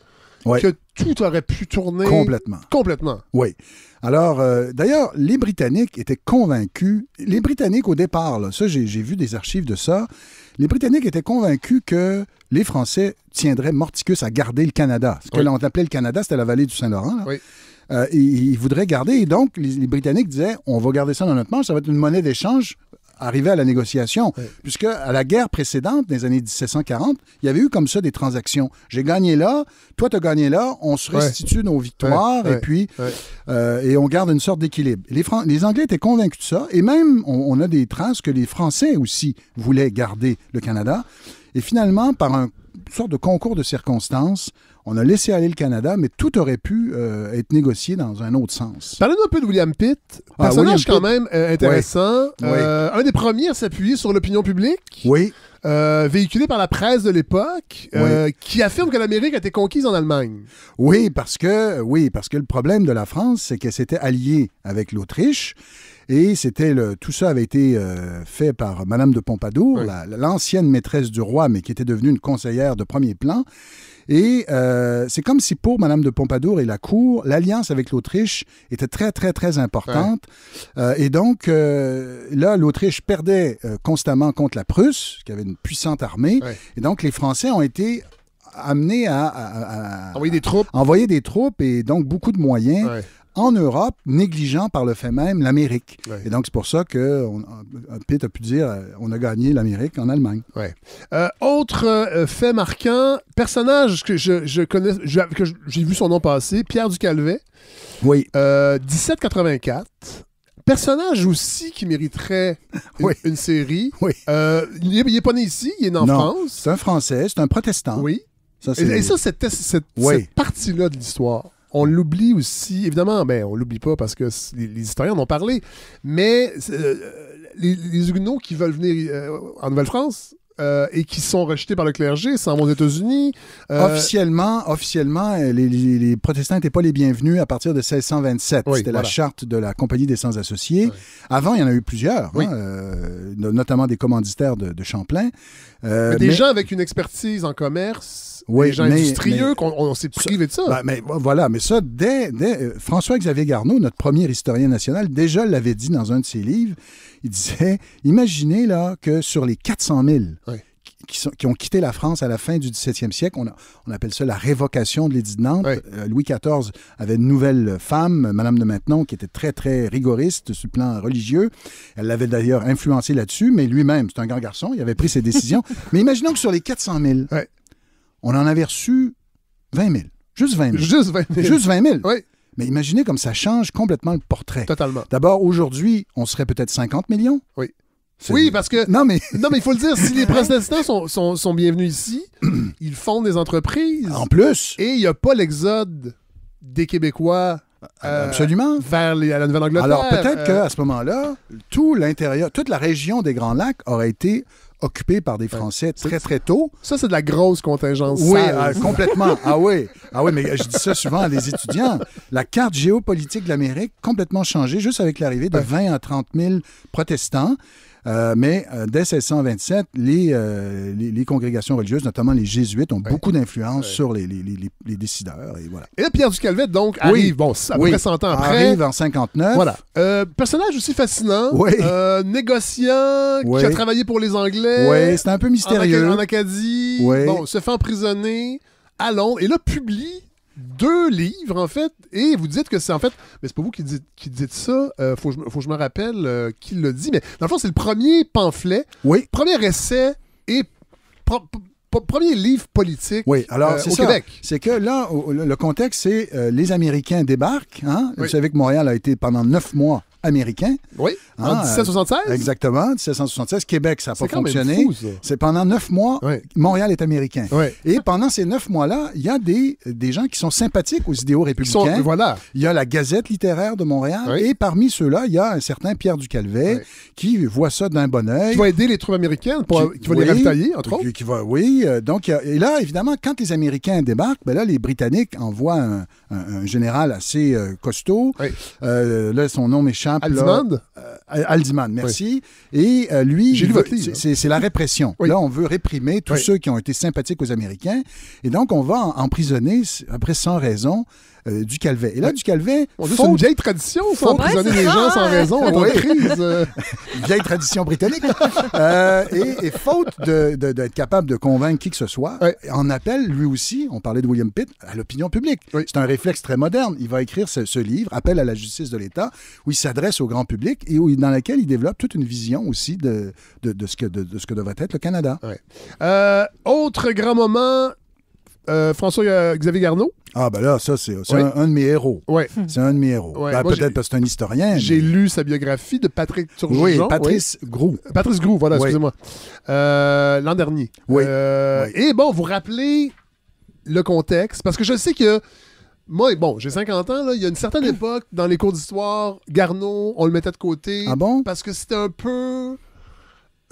Ouais. que tout aurait pu tourner Complètement. complètement. Oui. Alors, euh, d'ailleurs, les Britanniques étaient convaincus. Les Britanniques, au départ, là, ça, j'ai vu des archives de ça. Les Britanniques étaient convaincus que les Français tiendraient Morticus à garder le Canada. Ce que Oui. l'on appelait le Canada, c'était la vallée du Saint-Laurent. Oui. Euh, ils voudraient garder. Et donc, les, les Britanniques disaient on va garder ça dans notre manche, ça va être une monnaie d'échange. Arriver à la négociation. Oui. Puisque à la guerre précédente, dans les années 1740, il y avait eu comme ça des transactions. J'ai gagné là, toi tu as gagné là, on se restitue nos victoires et puis euh, et on garde une sorte d'équilibre. Les, Fran- les Anglais étaient convaincus de ça, et même on, on a des traces que les Français aussi voulaient garder le Canada. Et finalement, par un une sorte de concours de circonstances, on a laissé aller le Canada, mais tout aurait pu euh, être négocié dans un autre sens. Parlez-nous un peu de William Pitt. Ah, Personnage William quand même euh, intéressant. Oui. Euh, Un des premiers à s'appuyer sur l'opinion publique. Oui, euh, véhiculé par la presse de l'époque, euh, qui affirme que l'Amérique a été conquise en Allemagne. Oui, parce que oui, parce que le problème de la France, c'est qu'elle s'était alliée avec l'Autriche. Et c'était le, tout ça avait été euh, fait par Madame de Pompadour, la- l'ancienne maîtresse du roi, mais qui était devenue une conseillère de premier plan. Et euh, c'est comme si pour Madame de Pompadour et la cour, l'alliance avec l'Autriche était très, très, très importante. Euh, et donc, euh, là, l'Autriche perdait constamment contre la Prusse, qui avait une puissante armée. Et donc, les Français ont été amenés à, à- à- Envoyer des troupes. envoyer des troupes et donc beaucoup de moyens en Europe, négligeant par le fait même l'Amérique. Et donc, c'est pour ça que on, euh, Pitt a pu dire euh, on a gagné l'Amérique en Allemagne. Euh, autre euh, fait marquant, personnage que je, je connais, je- que j'ai vu son nom passer, Pierre Ducalvet. Oui. Euh, 1784. Personnage aussi qui mériterait une, une série. Oui. Il n'est pas né ici, il est né en non, France. c'est un Français, c'est un protestant. Oui. Ça, Et, c'est- et ça, cette, cette- Oui. cette partie-là de l'histoire, on l'oublie aussi. Évidemment, ben, on l'oublie pas parce que les, les historiens en ont parlé. Mais euh, les, les Huguenots qui veulent venir euh, en Nouvelle-France euh, et qui sont rejetés par le clergé s'en vont aux États-Unis. euh, Officiellement, officiellement, les, les- les protestants n'étaient pas les bienvenus à partir de 1627. Oui, C'était voilà. la charte de la Compagnie des Sans Associés. Avant, il y en a eu plusieurs, Oui. hein, euh, no- notamment des commanditaires de, de Champlain. Euh, mais des mais- gens avec une expertise en commerce, Oui, des gens mais- industrieux, qu'on on s'est privé de ça. Ben, mais voilà, mais ça, dès, dès- euh, François-Xavier Garneau, notre premier historien national, déjà l'avait dit dans un de ses livres. Il disait Imaginez là, que sur les 400 000 qui, qui sont- qui ont quitté la France à la fin du 17e siècle, on, a- on appelle ça la révocation de l'édit de Nantes. Euh, Louis XIV avait une nouvelle femme, Madame de Maintenon, qui était très, très rigoriste sur le plan religieux. Elle l'avait d'ailleurs influencé là-dessus, mais lui-même, c'est un grand garçon, il avait pris ses décisions. mais imaginons que sur les 400 000, on en avait reçu 20 000. Juste 20 000. Juste 20 000. Juste 20 000. Oui. Mais imaginez comme ça change complètement le portrait. Totalement. D'abord, aujourd'hui, on serait peut-être 50 millions. Oui. Oui, parce que. Non, mais. Non, mais il faut le dire, si les protestants sont, sont, sont bienvenus ici, ils fondent des entreprises. En plus. Et il n'y a pas l'exode des Québécois. euh, Absolument. Vers les- à la Nouvelle-Angleterre. Alors peut-être Euh, qu'à ce moment-là, tout l'intérieur, toute la région des Grands Lacs aurait été occupée par des Français très très tôt. Ça, c'est de la grosse contingence. Oui, ah, complètement. Ah oui. Ah oui, mais je dis ça souvent à des étudiants. La carte géopolitique de l'Amérique complètement changée juste avec l'arrivée de 20 à 30 000 protestants. Euh, mais euh, dès 1627, les, euh, les, les congrégations religieuses, notamment les jésuites, ont beaucoup d'influence sur les, décideurs. Et voilà. Et Pierre Ducalvet, donc, Oui. arrive, bon, à peu Oui. près 100 ans après. Arrive en 59. Voilà. Personnage aussi fascinant. Oui. Négociant, qui a travaillé pour les Anglais. Oui, c'est un peu mystérieux. En, Aca- en Acadie. Bon, se fait emprisonner à Londres. Et là, publie deux livres, en fait. Et vous dites que c'est en fait. Mais c'est pas vous qui dites, qui dites ça. Euh, faut, que je, me- faut que je me rappelle euh, qui l'a dit. Mais dans le fond, c'est le premier pamphlet. Oui. Premier essai et premier livre politique Oui, alors euh, c'est au ça. Québec. C'est que là, le contexte, c'est euh, les Américains débarquent. Hein? Vous savez que Montréal a été pendant neuf mois américain. Oui, en Hein, 1776. euh, Exactement, 1776. Québec, ça n'a pas quand fonctionné. C'est pendant neuf mois, Montréal est américain. Oui. Et pendant ces neuf mois-là, il y a des, des gens qui sont sympathiques aux idéaux républicains. sont- voilà. Il y a la Gazette littéraire de Montréal. Et parmi ceux-là, il y a un certain Pierre Ducalvet qui voit ça d'un bon oeil. Qui va aider les troupes américaines, pour, qui, va les oui, ravitailler, entre autres. qui- qui va- oui, euh, donc, a- et là, évidemment, quand les Américains débarquent, ben là, les Britanniques envoient un, un- un général assez euh, costaud. Euh, là, son nom m'échappe. Là. Aldimand? Euh, Aldimand, merci. Et euh, lui, c'est- la répression. Là, on veut réprimer tous Oui. ceux qui ont été sympathiques aux Américains. Et donc, on va emprisonner, après sans raison, euh, du Calvet. Et là, du Calvet. Mon Dieu, c'est une vieille tradition, ça, emprisonner les gens sans raison en Oui. crise. Une vieille tradition britannique. Euh, et, et faute de- de- d'être capable de convaincre qui que ce soit, en appelle lui aussi, on parlait de William Pitt, à l'opinion publique. C'est un réflexe très moderne. Il va écrire ce, ce livre, Appel à la justice de l'État, où il s'adresse au grand public et où, dans lequel il développe toute une vision aussi de, de, de ce, que, de, de ce que devrait être le Canada. Euh, autre grand moment, euh, François-Xavier Garneau? Ah, ben là, ça, c'est Oui. un, un de mes héros. Ouais. C'est un de mes héros. Ben, Peut-être parce que c'est un historien. J'ai mais- lu sa biographie de Patrick Turgeon. Oui, Patrice Groux. Patrice Groux, voilà, Oui. excusez-moi. Euh, L'an dernier. Oui. Euh, Et bon, vous rappelez le contexte, parce que je sais que moi, bon, j'ai 50 ans, là, il y a une certaine époque, dans les cours d'histoire, Garneau, on le mettait de côté. Ah bon? Parce que c'était un peu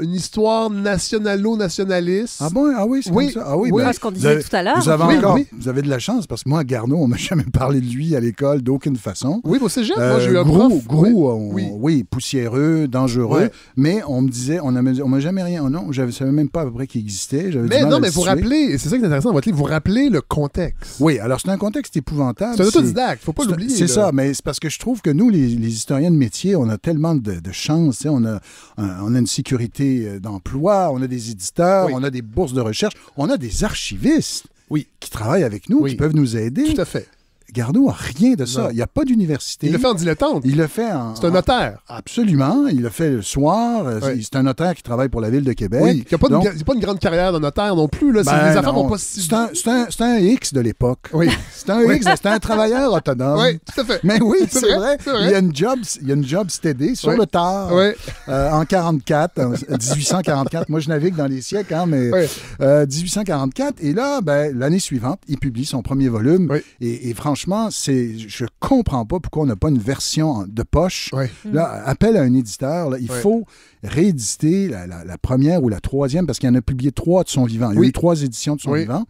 une histoire nationalo-nationaliste. Ah bon? Ah oui, c'est comme ça? Ah oui, ben, Parce qu'on vous disait avez- tout à l'heure. Vous avez, Oui, encore, oui. vous avez de la chance parce que moi, Garneau, on m'a jamais parlé de lui à l'école d'aucune façon. Oui, au cégep, moi, Euh, j'ai eu un gros, prof. gros, Oui. on- Oui. oui. poussiéreux, dangereux, mais on me disait, on ne m'a jamais rien, oh non, je ne savais même pas à peu près qu'il existait. Mais mal non, à mais vous rappelez, c'est ça qui est intéressant dans votre livre, vous rappelez le contexte. Oui, alors c'est un contexte épouvantable. C'est un autodidacte, faut pas l'oublier, C'est ça, mais c'est parce que je trouve que nous, les, les historiens de métier, on a tellement de, de chance. On a, on a une sécurité euh, d'emploi, on a des éditeurs, Oui. on a des bourses de recherche, on a des archivistes Oui. qui travaillent avec nous, Oui. qui peuvent nous aider. Tout à fait. Garneau a rien de ça. Non. Il n'y a pas d'université. Il le fait en dilettante. Il le fait en. C'est un notaire. Absolument. Il le fait le soir. Euh, Oui. C'est un notaire qui travaille pour la ville de Québec. Oui, il n'y a pas, Donc, une grande carrière de notaire non plus. Là. C'est- ben les affaires non. vont pas si C'est un, X de l'époque. Oui. C'est un X, c'est un travailleur autonome. Oui, tout à fait. Mais oui, C'est vrai, vrai. c'est vrai. Il y a une job, il y a une job steady sur le tard. Euh, en 44, en 1844. Moi, je navigue dans les siècles, hein, mais Oui. euh, 1844. Et là, ben, l'année suivante, il publie son premier volume. Oui. Et, et franchement, c'est, je comprends pas pourquoi on n'a pas une version de poche. Oui. Là, appel à un éditeur. là, il faut rééditer la, la- la première ou la troisième parce qu'il en a publié trois de son vivant. Il y a eu trois éditions de son Oui. vivant.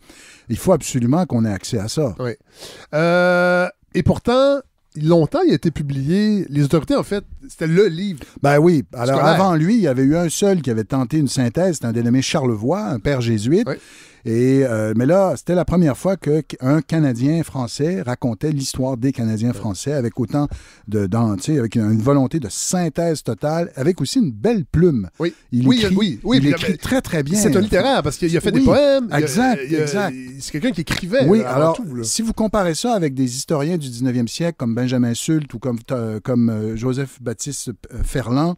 Il faut absolument qu'on ait accès à ça. Oui. Euh, et pourtant, longtemps, il a été publié. Les autorités, en fait, c'était le livre. Ben oui. Alors, Scolaire. avant lui, il y avait eu un seul qui avait tenté une synthèse. C'était un dénommé Charlevoix, un père jésuite. Oui. Et, euh, mais là, c'était la première fois qu'un Canadien français racontait l'histoire des Canadiens français avec autant de, sais, avec une, une volonté de synthèse totale, avec aussi une belle plume. Oui. Il oui, écrit, oui, oui. il écrit très, très bien. C'est un littéraire parce qu'il a fait Oui, des poèmes. exact, il a- exact. C'est quelqu'un qui écrivait. Oui, alors, tout, si vous comparez ça avec des historiens du 19e siècle comme Benjamin Sult ou comme, euh, comme euh, Joseph-Baptiste euh, Ferland,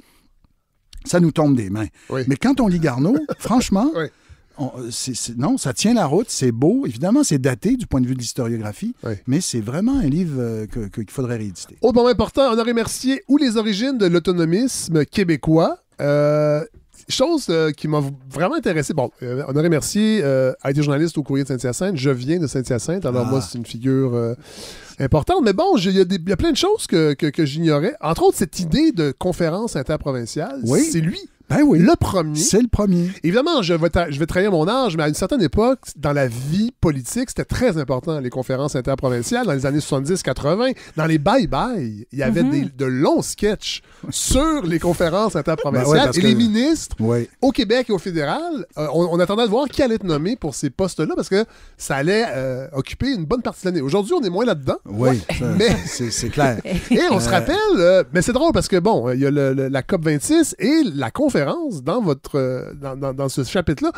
ça nous tombe des mains. Oui. Mais quand on lit Garneau, franchement, Oui. On- non, ça tient la route, c'est beau. Évidemment, c'est daté du point de vue de l'historiographie, Oui. mais c'est vraiment un livre euh, que- qu'il faudrait rééditer. Autre moment important, Honoré Mercier ou les origines de l'autonomisme québécois. Euh, chose euh, qui m'a vraiment intéressé. Bon, euh, Honoré Mercier euh, a été journaliste au Courrier de Saint-Hyacinthe. Je viens de Saint-Hyacinthe, alors Ah. moi, c'est une figure importante. Mais bon, il y, a y a plein de choses que, que- que j'ignorais. Entre autres, cette idée de conférence interprovinciale, Oui. c'est lui, Ben oui, le premier. c'est le premier. Évidemment, je vais, je vais trahir mon âge, mais à une certaine époque, dans la vie politique, c'était très important, les conférences interprovinciales, dans les années 70-80. Dans les bye-bye, il y avait Mhm. des, de longs sketchs sur les conférences interprovinciales. Ben ouais, parce et que- les ministres, au Québec et au fédéral, euh, on, on attendait de voir qui allait être nommé pour ces postes-là, parce que ça allait euh, occuper une bonne partie de l'année. Aujourd'hui, on est moins là-dedans. Oui, Mais- c'est clair. Et on se rappelle, euh, mais c'est drôle parce que bon, il y a le- le- la COP26 et la conférence dans votre euh, dans, dans- dans ce chapitre-là.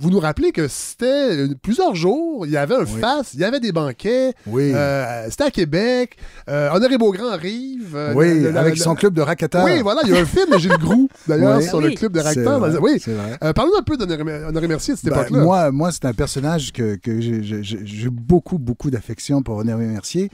Vous nous rappelez que c'était euh, plusieurs jours, il y avait un Oui. face, il y avait des banquets, Oui. euh, c'était à Québec, euh, Honoré Beaugrand arrive. euh, oui, le- le- le- avec le- son club de racketteurs. Oui, voilà, il y a un film de Gilles Groux, d'ailleurs, Oui. sur le club de vrai, Oui. c'est vrai. Euh, Parlons un peu d'Honoré Honoré Mercier de cette Ben, époque-là. moi, moi c'est un personnage que, j'ai beaucoup, beaucoup d'affection pour Honoré Mercier.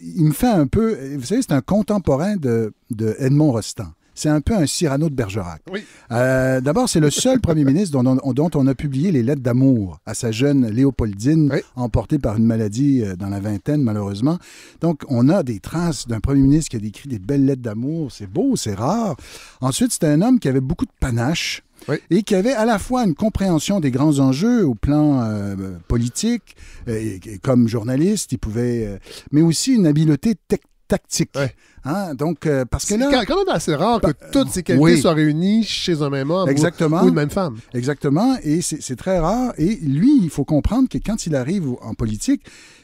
Il me fait un peu... Vous savez, c'est un contemporain de, de Edmond Rostand. C'est un peu un Cyrano de Bergerac. Oui. Euh, D'abord, c'est le seul premier ministre dont on, dont on a publié les lettres d'amour à sa jeune Léopoldine, Oui. emportée par une maladie euh, dans la vingtaine, malheureusement. Donc, on a des traces d'un premier ministre qui a écrit des belles lettres d'amour. C'est beau, c'est rare. Ensuite, c'était un homme qui avait beaucoup de panache Oui. et qui avait à la fois une compréhension des grands enjeux au plan euh, politique, euh, et- et comme journaliste, il pouvait, euh, mais aussi une habileté tec- tactique. Ouais. Hein? Donc, euh, parce que C'est là, quand quand même assez rare que Ben, toutes ces qualités oui. soient réunies chez un même homme ou- Exactement. ou une même femme. Exactement, et c'est très rare. Et lui, il faut comprendre que quand il arrive en politique,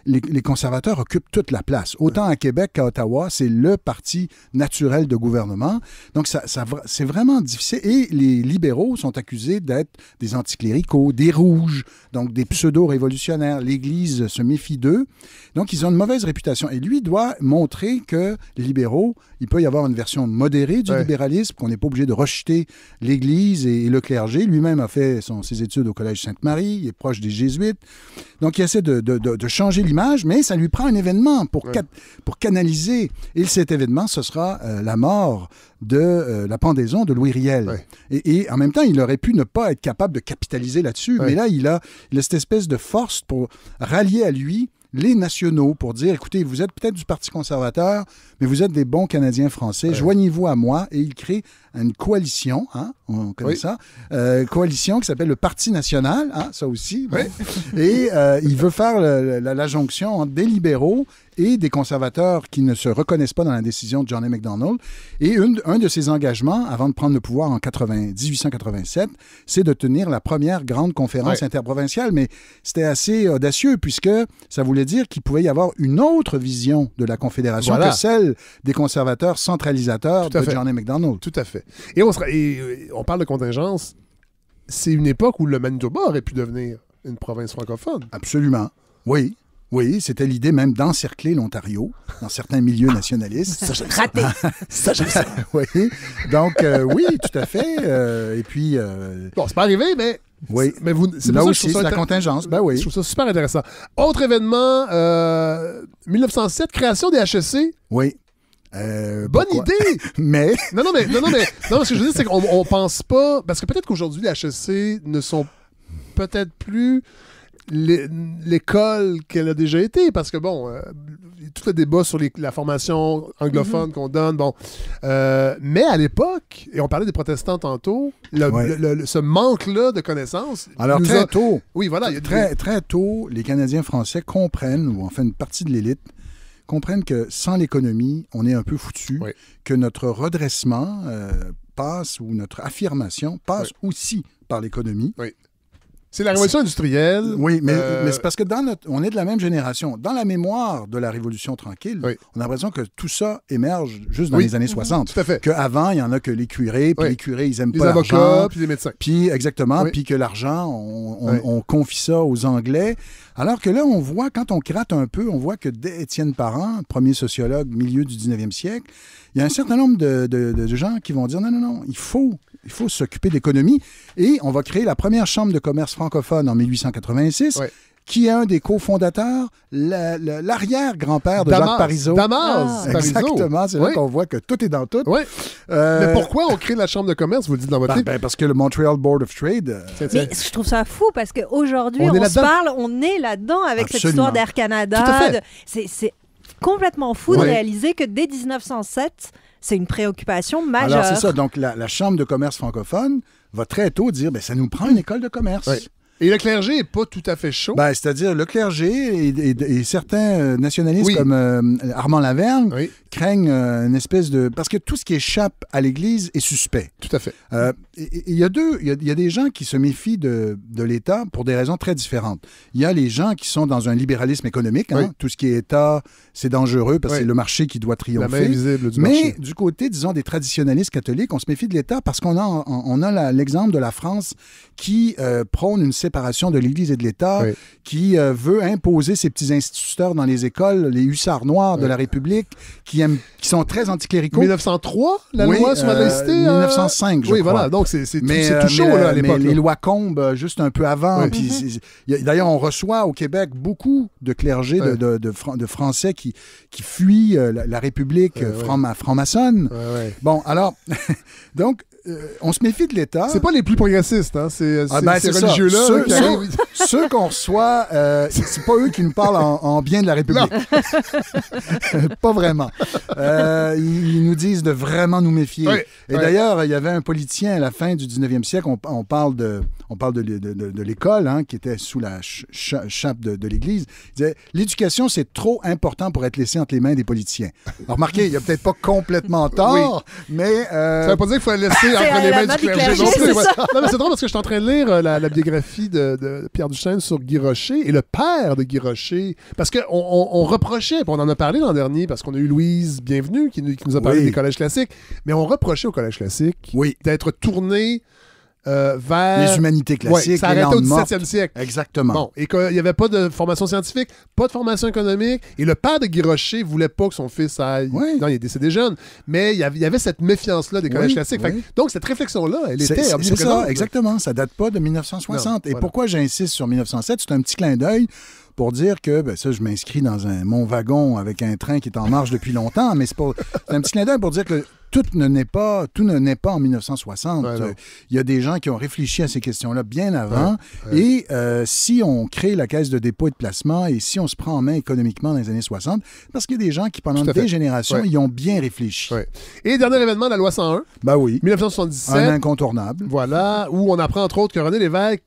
les, les conservateurs occupent toute la place. Autant à Québec qu'à Ottawa, c'est le parti naturel de gouvernement. Donc, ça, c'est vraiment difficile. Et les libéraux sont accusés d'être des anticléricaux, des rouges, donc des pseudo-révolutionnaires. L'Église se méfie d'eux. Donc, ils ont une mauvaise réputation. Et lui doit montrer que les libéraux, il peut y avoir une version modérée du Ouais. libéralisme, qu'on n'est pas obligé de rejeter l'Église et, et le clergé. Lui-même a fait son- ses études au Collège Sainte-Marie, il est proche des Jésuites. Donc, il essaie de, de- de- de changer l'image, mais ça lui prend un événement pour, Ouais. ca- pour canaliser. Et cet événement, ce sera euh, la mort de euh, la pendaison de Louis Riel. Ouais. Et, et en même temps, il aurait pu ne pas être capable de capitaliser là-dessus, Ouais. mais là, il a, il a cette espèce de force pour rallier à lui les nationaux pour dire, écoutez, vous êtes peut-être du Parti conservateur, mais vous êtes des bons Canadiens français, joignez-vous à moi, et il crée une coalition, hein, on connaît Oui. ça, euh, coalition qui s'appelle le Parti national, hein, ça aussi. bon. Et euh, il veut faire le- la, la jonction entre des libéraux et des conservateurs qui ne se reconnaissent pas dans la décision de John A. MacDonald. Et une- un de ses engagements, avant de prendre le pouvoir en 80 1887, c'est de tenir la première grande conférence interprovinciale. Mais c'était assez audacieux puisque ça voulait dire qu'il pouvait y avoir une autre vision de la Confédération Voilà. que celle des conservateurs centralisateurs de fait. John A. MacDonald. Tout à fait. Et on, sera- et, euh, on parle de contingence. C'est une époque où le Manitoba aurait pu devenir une province francophone. Absolument. Oui. Oui, c'était l'idée même d'encercler l'Ontario dans certains milieux nationalistes. Ça, j'aime ça. Raté. Ça, j'aime ça. oui. Donc, euh, oui, tout à fait. euh, et puis, euh, Bon, c'est pas arrivé, mais. oui. Mais vous, c'est Là pour ça que je aussi, c'est la contingence. Ben Je oui. trouve ça super intéressant. Autre événement, euh, 1907, création des HEC. Oui. Euh, Bonne pourquoi? idée! Mais, Non, non, mais, non, non, mais non, ce que je veux dire, c'est qu'on on pense pas. Parce que peut-être qu'aujourd'hui, les HEC ne sont peut-être plus l'é- l'école qu'elle a déjà été. Parce que, bon, euh, tout le débat sur les- la formation anglophone qu'on donne, bon. Euh, mais à l'époque, et on parlait des protestants tantôt, le- Ouais. le- le- ce manque-là de connaissances. alors très a- tôt, Oui, voilà. il y a très, très tôt, les Canadiens français comprennent, ou enfin une partie de l'élite, comprennent que sans l'économie, on est un peu foutu, Oui. que notre redressement euh, passe, ou notre affirmation passe aussi par l'économie. C'est la révolution industrielle. Oui, mais, Euh, mais c'est parce que dans notre, on est de la même génération. Dans la mémoire de la Révolution tranquille, Oui. on a l'impression que tout ça émerge juste dans Oui. les années 60. Tout à fait. Qu'avant, il y en a que les curés, puis Oui. les curés, ils aiment Les pas avocats, l'argent. puis les médecins. Puis, exactement, puis que l'argent, on, on- Oui. on confie ça aux Anglais. Alors que là, on voit, quand on gratte un peu, on voit que dès Étienne Parent, premier sociologue, milieu du 19e siècle, il y a un certain nombre de, de- de gens qui vont dire non, non, non, il faut, il faut s'occuper d'économie. Et on va créer la première chambre de commerce francophone en 1886. Ouais. Qui est un des cofondateurs, la- la- l'arrière-grand-père de Damas. Jacques Parizeau. Damas Parizeau. Exactement, c'est là Oui. qu'on voit que tout est dans tout. Oui. Euh, Mais pourquoi on crée la chambre de commerce, vous le dites dans votre ben, livre? ben, parce que le Montreal Board of Trade, euh. Mais je trouve ça fou parce qu'aujourd'hui, On on, est se là-dedans. parle, on est là-dedans avec cette Absolument. histoire d'Air Canada. Tout à fait. de- C'est c'est complètement fou de réaliser que dès 1907, c'est une préoccupation majeure. Alors, c'est ça. Donc, la, la Chambre de commerce francophone va très tôt dire ben, ça nous prend une école de commerce. Ouais. Et le clergé n'est pas tout à fait chaud. Ben, C'est-à-dire, le clergé et, et- et certains nationalistes Oui. comme euh, Armand Lavergne Oui, craignent euh, une espèce de. Parce que tout ce qui échappe à l'Église est suspect. tout à fait. Euh, Il y a deux, il y a, il y a des gens qui se méfient de, de l'État pour des raisons très différentes. Il y a les gens qui sont dans un libéralisme économique. hein. Oui. Tout ce qui est État, c'est dangereux parce que c'est le marché qui doit La main triompher. invisible du Mais marché. du côté, disons, des traditionnalistes catholiques, on se méfie de l'État parce qu'on a, on- a l'exemple de la France qui prône une séparation de l'Église et de l'État, Oui. qui euh, veut imposer ses petits instituteurs dans les écoles, les hussards noirs de la République, qui, aiment, qui sont très anticléricaux. 1903, la Oui, loi sur la euh, laïcité? 1905, je Oui, crois. voilà. Donc, c'est tout, euh, chaud là, euh, à l'époque. les lois Combes, euh, juste un peu avant. Puis a- D'ailleurs, on reçoit au Québec beaucoup de clergés, de, Ouais. de- de Fran- de Français qui, qui fuient euh, la, la République euh, franc- franc-maçonne. Bon, alors, donc, euh, on se méfie de l'État. C'est pas les plus progressistes, hein? C'est Ah ben, ces religieux-là Ceux, là, qui ceux- arrivent. ceux qu'on reçoit, euh, c'est pas eux qui nous parlent en, en bien de la République. pas vraiment. Euh, ils, nous disent de vraiment nous méfier. Oui, Et oui. d'ailleurs, il y avait un politicien à la fin du 19e siècle, on, on parle de, on parle de, de- de- de l'école, hein, qui était sous la ch- ch- chape de, l'Église. Il disait L'éducation, c'est trop important pour être laissé entre les mains des politiciens. Alors, remarquez, il a peut-être pas complètement tort, mais. euh, Ça veut pas dire qu'il faut la laisser entre à les la main main du du clergé clergé, non plus. c'est ouais. ça. Non, mais c'est drôle parce que je suis en train de lire euh, la, la biographie de, de Pierre Duchesne sur Guy Rocher et le père de Guy Rocher. Parce qu'on on, on reprochait, puis on en a parlé l'an dernier, parce qu'on a eu Louise Bienvenue qui nous, qui nous a parlé Oui. des collèges classiques, mais on reprochait au collège classique Oui. d'être tourné euh, vers. Les humanités Ouais, classiques, ça les arrêtait au langues mortes. 17e siècle. Exactement. Bon, et qu'il n'y avait pas de formation scientifique, pas de formation économique, et le père de Guy Rocher voulait pas que son fils aille. Oui. Non, il est décédé jeune, mais il y avait, cette méfiance-là des collèges Oui, classiques. Fait donc, cette réflexion-là, elle était c'est- ça, exactement. Ça date pas de 1960. Non, Et voilà. pourquoi j'insiste sur 1907? C'est un petit clin d'œil pour dire que, ben, ça, je m'inscris dans un, mon wagon avec un train qui est en marche depuis longtemps, mais c'est un petit clin d'œil pour dire que tout ne naît pas, tout ne naît pas en 1960. Ouais, non. Euh, Il y a des gens qui ont réfléchi à ces questions-là bien avant. Ouais, ouais. Et euh, si on crée la caisse de dépôt et de placement et si on se prend en main économiquement dans les années 60, parce qu'il y a des gens qui, pendant fait. des générations, y ont bien réfléchi. Et dernier événement, la loi 101, Ben oui. 1977. Un incontournable. Voilà, où on apprend entre autres que René Lévesque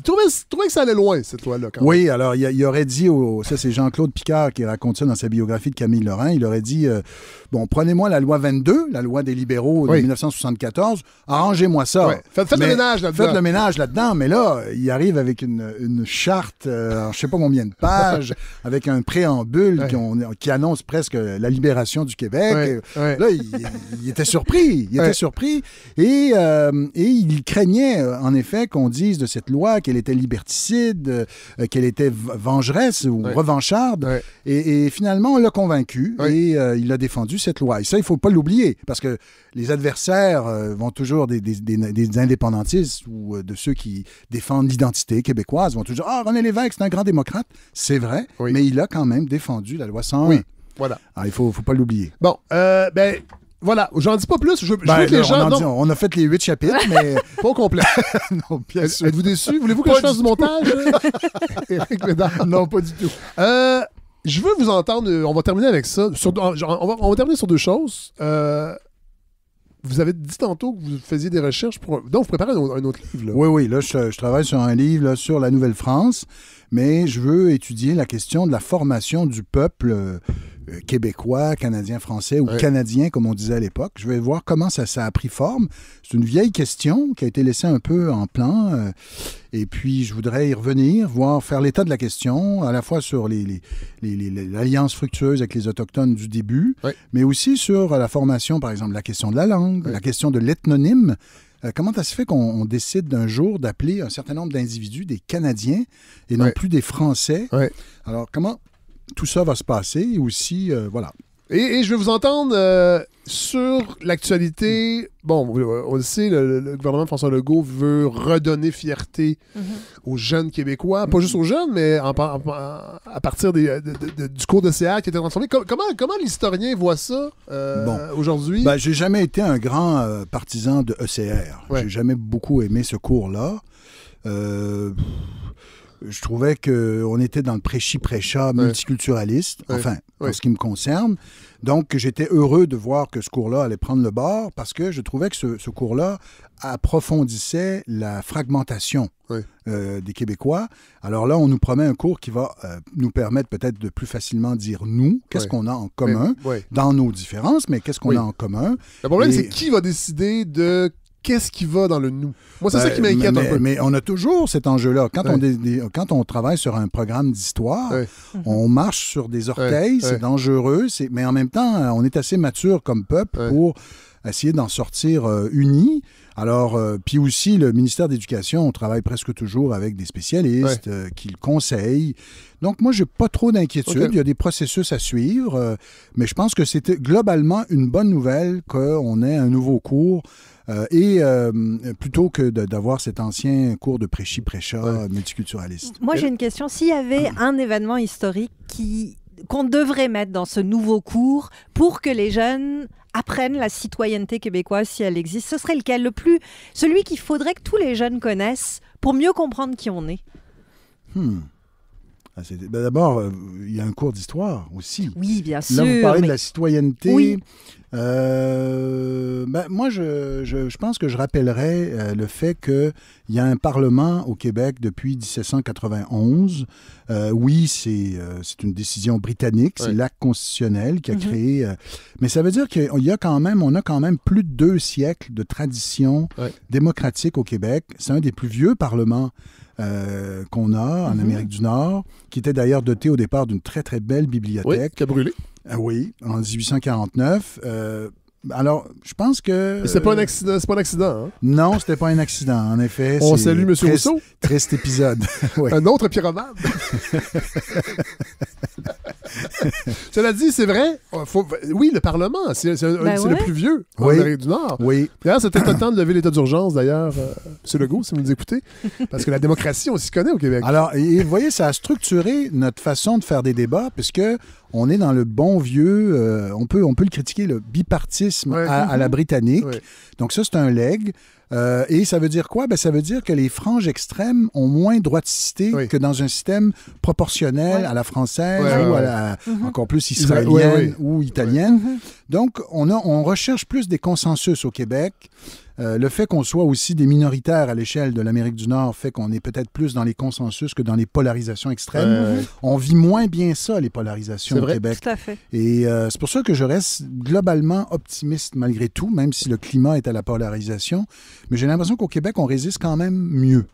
il trouvait, que ça allait loin, cette loi-là. même. Oui, alors il, il aurait dit, au, ça c'est Jean-Claude Picard qui raconte ça dans sa biographie de Camille Laurent, il aurait dit, euh, bon, prenez-moi la loi 22, la loi des libéraux de Oui. 1974, arrangez-moi ça. Faites- faites le ménage là-dedans. Faites le ménage là-dedans, mais là, il arrive avec une, une charte, euh, je sais pas combien de pages, avec un préambule qui, on- qui annonce presque la libération du Québec. Là, il, il était surpris, il était surpris, et, euh, et il craignait, euh, en effet, qu'on dise de cette loi qu'elle était liberticide, euh, qu'elle était vengeresse ou revancharde. Et, et finalement, on l'a convaincu et euh, il a défendu cette loi. Et ça, il faut pas l'oublier, parce que les adversaires euh, vont toujours, des, des- des- des indépendantistes ou de ceux qui défendent l'identité québécoise, vont toujours Ah, René Lévesque, c'est un grand démocrate. C'est vrai, mais il a quand même défendu la loi 101. Oui, voilà. Ah, il faut, faut pas l'oublier. Bon, ben, voilà, j'en dis pas plus. Je, je Ben, veux que les là, gens. on, en non, dit- on a fait les huit chapitres, mais pas au complet. non, bien sûr. Êtes-vous déçus? Voulez-vous que Pas je fasse du du montage? Éric? Non, pas du tout. Euh, je veux vous entendre. euh, On va terminer avec ça. Sur- on, va, on va terminer sur deux choses. Euh, vous avez dit tantôt que vous faisiez des recherches pour. Donc, vous préparez un, un autre livre. Là. Oui, oui, là, je, je travaille sur un livre là, sur la Nouvelle-France, mais je veux étudier la question de la formation du peuple euh, euh, québécois, canadien, français ou Ouais. canadien, comme on disait à l'époque. Je vais voir comment ça, ça a pris forme. C'est une vieille question qui a été laissée un peu en plan, euh, et puis je voudrais y revenir, voir, faire l'état de la question, à la fois sur les, les- les- les- les- l'alliance fructueuse avec les Autochtones du début, Ouais. mais aussi sur la formation, par exemple, la question de la langue, Ouais. la question de l'ethnonyme. Euh, comment ça se fait qu'on on décide d'un jour d'appeler un certain nombre d'individus des Canadiens et non Ouais. plus des Français? Ouais. Alors, comment tout ça va se passer? Aussi, euh, voilà. Et, et je vais vous entendre euh, sur l'actualité. Bon, euh, on le sait, le, le gouvernement de François Legault veut redonner fierté aux jeunes Québécois. Pas juste aux jeunes, mais en par- en- à partir des- de- de- de- du cours de CA qui a été transformé. Com- comment comment l'historien voit ça euh, Bon. aujourd'hui? Ben, j'ai jamais été un grand euh, partisan de ECR. Ouais. J'ai jamais beaucoup aimé ce cours-là. Euh, je trouvais qu'on était dans le prêchi-prêcha multiculturaliste, Ouais. enfin, en ce qui me concerne. Donc, j'étais heureux de voir que ce cours-là allait prendre le bord parce que je trouvais que ce, ce cours-là approfondissait la fragmentation euh, des Québécois. Alors là, on nous promet un cours qui va euh, nous permettre peut-être de plus facilement dire nous, qu'est-ce qu'on a en commun dans nos différences, mais qu'est-ce qu'on a en commun? Le problème, Et- c'est qui va décider de qu'est-ce qui va dans le nous? Moi, c'est ça Ben, qui m'inquiète un peu. Mais on a toujours cet enjeu-là. Quand, Ouais. on dé- dé- quand on travaille sur un programme d'histoire, Ouais. on marche sur des orteils, Ouais, c'est ouais. dangereux, c'est- mais en même temps, on est assez mature comme peuple Ouais. pour essayer d'en sortir euh, unis. Alors, euh, puis aussi, le ministère d'éducation, on travaille presque toujours avec des spécialistes euh, qui le conseillent. Donc, moi, j'ai pas trop d'inquiétude. Il y a des processus à suivre, euh, mais je pense que c'était globalement une bonne nouvelle qu'on ait un nouveau cours euh, et euh, plutôt que d'avoir cet ancien cours de prêchi-prêcha multiculturaliste. Moi, j'ai une question. S'il y avait un événement historique qui qu'on devrait mettre dans ce nouveau cours pour que les jeunes apprennent la citoyenneté québécoise si elle existe, ce serait lequel? Le plus celui qu'il faudrait que tous les jeunes connaissent pour mieux comprendre qui on est. Hmm. Ah, c'est- ben D'abord, euh, il y a un cours d'histoire aussi. Oui, bien sûr. Là, vous parlez mais- de la citoyenneté. Oui. Euh, ben, moi, je, je- je pense que je rappellerai euh, le fait qu'il y a un Parlement au Québec depuis 1791. Euh, oui, c'est euh, une décision britannique, c'est l'acte constitutionnel qui a Mhm. créé. euh, mais ça veut dire qu'il y a quand même, on a quand même plus de deux siècles de tradition démocratique au Québec. C'est un des plus vieux parlements euh, qu'on a en Mhm. Amérique du Nord, qui était d'ailleurs doté au départ d'une très très belle Oui, bibliothèque. qui a brûlé. Ah oui, en 1849. Euh, alors, je pense que... Mais C'est pas un accident. C'est pas un accident. hein? Non, c'était pas un accident, en effet. On salue M. Rousseau. Triste épisode. Un autre pyromane. Cela dit, c'est vrai. euh, faut- oui, le Parlement, c'est Ben le plus vieux en Oui. Amérique du Nord. Oui. D'ailleurs, c'était le temps de lever l'état d'urgence, d'ailleurs, euh, M. Legault, si vous nous écoutez. Parce que la démocratie, on s'y connaît au Québec. Alors, et, et vous voyez, ça a structuré notre façon de faire des débats, puisque on est dans le bon vieux, euh, on, peut, on peut le critiquer, le bipartisme Ouais. à, à la britannique. Ouais. Donc ça, c'est un leg. Euh, et ça veut dire quoi? Ben, ça veut dire que les franges extrêmes ont moins de droit de citer Oui. que dans un système proportionnel Ouais. à la française Ouais, ou ouais, à la, Mhm. encore plus Isra- israélienne ouais, ouais. ou italienne. Mhm. Donc, on, a, on recherche plus des consensus au Québec. Euh, le fait qu'on soit aussi des minoritaires à l'échelle de l'Amérique du Nord fait qu'on est peut-être plus dans les consensus que dans les polarisations extrêmes. On vit moins bien ça, les polarisations C'est au vrai. Québec. Tout à fait. Et euh, c'est pour ça que je reste globalement optimiste malgré tout, même si le climat est à la polarisation. Mais j'ai l'impression qu'au Québec, on résiste quand même mieux.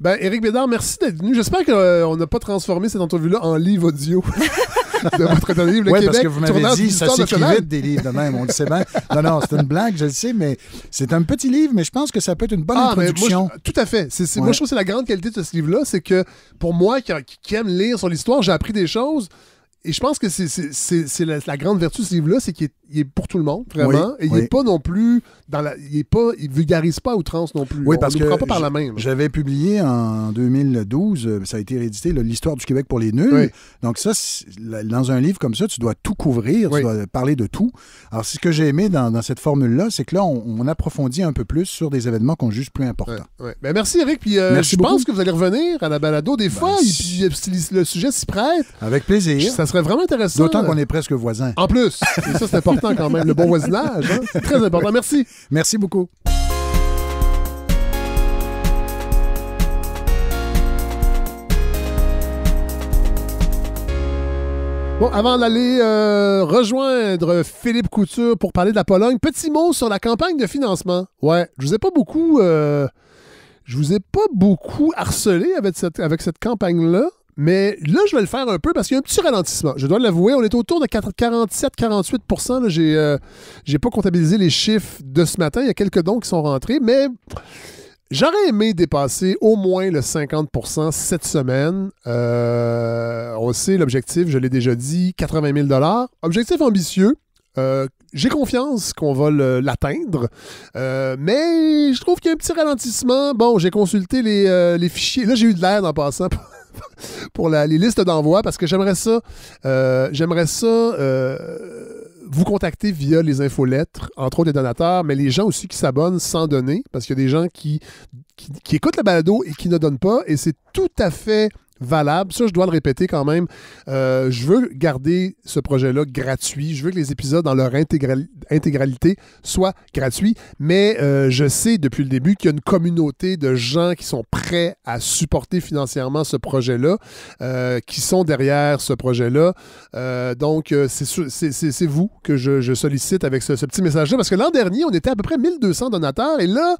Ben, Éric Bédard, merci d'être venu. J'espère qu'on n'a pas transformé cette entrevue-là en livre audio de votre dernier livre, Le Québec, parce que vous m'avez dit, ça vite des livres de même. On le sait bien. Non, non, c'est une blague, je le sais, mais c'est un petit livre, mais je pense que ça peut être une bonne Ah, moi, introduction. je- tout à fait. Ouais. Moi, je trouve que c'est la grande qualité de ce livre-là, c'est que pour moi qui, qui aime lire sur l'histoire, j'ai appris des choses. Et je pense que c'est, la, la grande vertu de ce livre-là, c'est qu'il est, pour tout le monde, vraiment. Oui, et il oui. n'est pas non plus dans la. Il est pas. Il vulgarise pas à outrance non plus. Oui, On parce nous que prend pas par la main. J'avais publié en 2012, euh, ça a été réédité, l'histoire du Québec pour les nuls. Oui. Donc ça, dans un livre comme ça, tu dois tout couvrir, tu dois parler de tout. Alors, ce que j'ai aimé dans, dans cette formule-là, c'est que là, on, on approfondit un peu plus sur des événements qu'on juge plus importants. Ouais, ouais. Ben, merci Eric. Puis euh, Merci je beaucoup. pense que vous allez revenir à la balado des fois. et si- puis, euh, le sujet s'y prête, Avec plaisir. ça serait vraiment intéressant. D'autant qu'on est presque voisins. En plus. Et ça, c'est important quand même. Le bon voisinage. hein. C'est très important. Merci. Merci beaucoup. Bon, avant d'aller euh, rejoindre Philippe Couture pour parler de la Pologne, petit mot sur la campagne de financement. Ouais, je vous ai pas beaucoup, euh, je vous ai pas beaucoup harcelé avec cette, avec cette campagne-là, mais là, je vais le faire un peu parce qu'il y a un petit ralentissement. Je dois l'avouer, on est autour de 47-48 là. J'ai, euh, pas comptabilisé les chiffres de ce matin. Il y a quelques dons qui sont rentrés, mais J'aurais aimé dépasser au moins le 50% cette semaine. Euh, on sait l'objectif, je l'ai déjà dit, 80 000 Objectif ambitieux. Euh, J'ai confiance qu'on va l'atteindre, Euh, mais je trouve qu'il y a un petit ralentissement. Bon, j'ai consulté les, les fichiers. Là, j'ai eu de l'aide en passant pour la- les listes d'envoi parce que j'aimerais ça, euh, j'aimerais ça euh, vous contacter via les infolettres, entre autres les donateurs, mais les gens aussi qui s'abonnent sans donner, parce qu'il y a des gens qui, qui, qui écoutent le balado et qui ne donnent pas, et c'est tout à fait valable. Ça, je dois le répéter quand même. Euh, je veux garder ce projet-là gratuit. Je veux que les épisodes dans leur intégral- intégralité soient gratuits. Mais euh, je sais depuis le début qu'il y a une communauté de gens qui sont prêts à supporter financièrement ce projet-là, euh, qui sont derrière ce projet-là. Donc, c'est vous que je, je sollicite avec ce, ce petit message-là. Parce que l'an dernier, on était à peu près 1200 donateurs. Et là,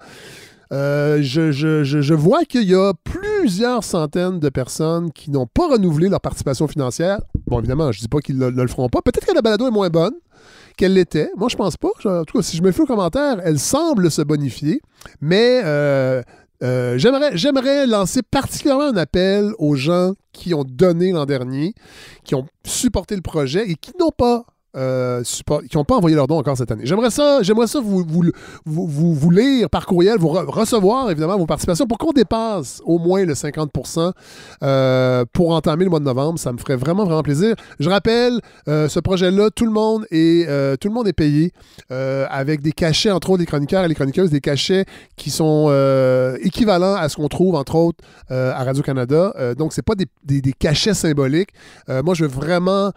euh, je, vois qu'il y a plusieurs centaines de personnes qui n'ont pas renouvelé leur participation financière. Bon, évidemment, je ne dis pas qu'ils ne, le feront pas. Peut-être que la balado est moins bonne qu'elle l'était. Moi, je pense pas. En tout cas, si je me fais au commentaire, elle semble se bonifier. Mais euh, euh, j'aimerais lancer particulièrement un appel aux gens qui ont donné l'an dernier, qui ont supporté le projet et qui n'ont pas euh, qui n'ont pas envoyé leur don encore cette année. J'aimerais ça, j'aimerais ça vous, lire par courriel, vous re- recevoir évidemment vos participations pour qu'on dépasse au moins le 50% euh, pour entamer le mois de novembre. Ça me ferait vraiment, vraiment plaisir. Je rappelle, euh, ce projet-là, tout le monde est, euh, tout le monde est payé avec des cachets, entre autres, les chroniqueurs et les chroniqueuses, des cachets qui sont équivalents à ce qu'on trouve, entre autres, à Radio-Canada. Donc, c'est pas des, cachets symboliques. Moi, je veux vraiment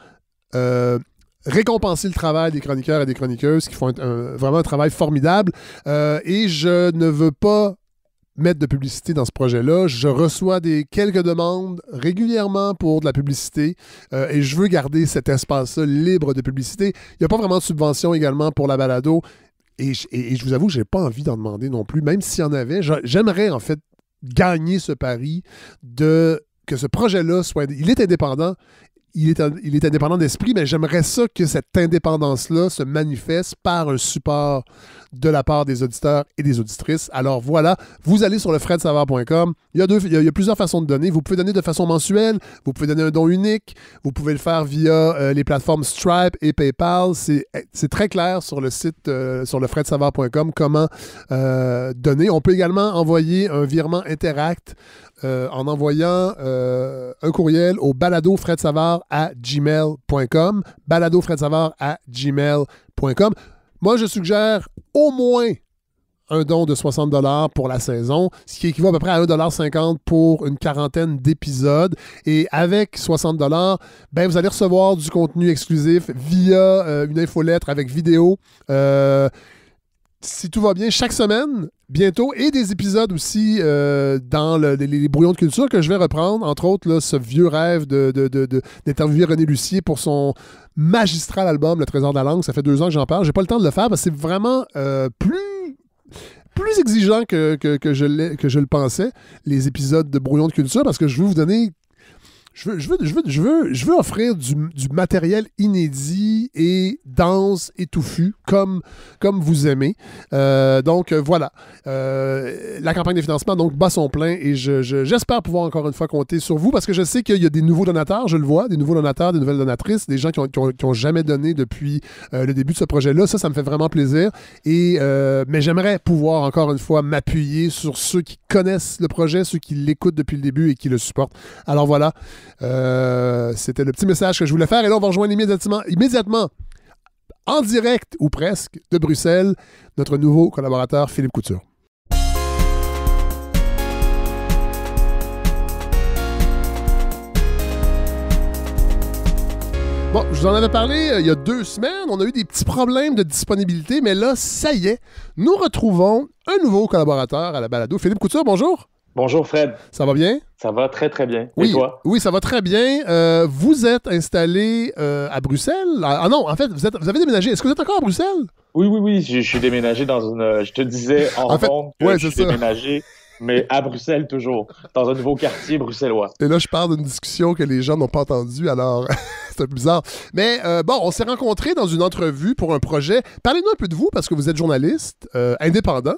récompenser le travail des chroniqueurs et des chroniqueuses qui font vraiment un travail formidable. Euh, et je ne veux pas mettre de publicité dans ce projet-là. Je reçois des quelques demandes régulièrement pour de la publicité euh, et je veux garder cet espace-là libre de publicité. Il n'y a pas vraiment de subvention également pour la balado. Et, je- et- je vous avoue, je n'ai pas envie d'en demander non plus, même s'il y en avait. J'a- J'aimerais en fait gagner ce pari de que ce projet-là soit. Il est indépendant. Il est, indépendant d'esprit, mais j'aimerais ça que cette indépendance-là se manifeste par un support de la part des auditeurs et des auditrices. Alors voilà, vous allez sur le fredsavard.com. Il y, a il, y a, plusieurs façons de donner. Vous pouvez donner de façon mensuelle, vous pouvez donner un don unique, vous pouvez le faire via euh, les plateformes Stripe et PayPal. C'est très clair sur le site, euh, sur le fredsavard.com, comment euh, donner. On peut également envoyer un virement Interact en envoyant un courriel au baladofredsavard à gmail.com. Baladofredsavard à gmail.com. Moi, je suggère au moins un don de 60 pour la saison, ce qui équivaut à peu près à 1,50 pour une quarantaine d'épisodes. Et avec 60 ben vous allez recevoir du contenu exclusif via euh, une infolettre avec vidéo. Euh, si tout va bien, chaque semaine, bientôt, et des épisodes aussi euh, dans les, brouillons de culture que je vais reprendre, entre autres ce vieux rêve d'interviewer René Lucier pour son magistral album Le Trésor de la langue. Ça fait deux ans que j'en parle. J'ai pas le temps de le faire parce que c'est vraiment euh, plus exigeant que je le pensais, les épisodes de Brouillon de culture, parce que je veux vous donner je veux, je veux, je veux, je veux, offrir du, matériel inédit et dense et touffu, comme, comme vous aimez. Euh, donc euh, voilà. Euh, la campagne de financement donc bat son plein et j'espère je, pouvoir encore une fois compter sur vous parce que je sais qu'il y a des nouveaux donateurs, je le vois, des nouveaux donateurs, des nouvelles donatrices, des gens qui ont, qui ont jamais donné depuis le début de ce projet-là. Ça, ça me fait vraiment plaisir. Et, mais j'aimerais pouvoir encore une fois m'appuyer sur ceux qui connaissent le projet, ceux qui l'écoutent depuis le début et qui le supportent. Alors voilà. Euh, c'était le petit message que je voulais faire. Et là, on va rejoindre immédiatement, en direct ou presque, de Bruxelles, notre nouveau collaborateur Philippe Couture. Bon, je vous en avais parlé euh, il y a deux semaines. On a eu des petits problèmes de disponibilité, mais là, ça y est, nous retrouvons un nouveau collaborateur à la balado. Philippe Couture, bonjour. Bonjour Fred. Ça va bien? Ça va très très bien. Oui, Et toi? Oui, ça va très bien. Euh, vous êtes installé euh, à Bruxelles? Ah non, en fait, vous, êtes, vous avez déménagé. Est-ce que vous êtes encore à Bruxelles? Oui, oui, oui. Je, je suis déménagé dans une. Je te disais en, En fait, ronde que ouais, je suis ça. déménagé, mais à Bruxelles toujours, dans un nouveau quartier bruxellois. Et là, je parle d'une discussion que les gens n'ont pas entendue, alors c'est un peu bizarre. Mais euh, bon, on s'est rencontrés dans une entrevue pour un projet. Parlez-nous un peu de vous, parce que vous êtes journaliste euh, indépendant.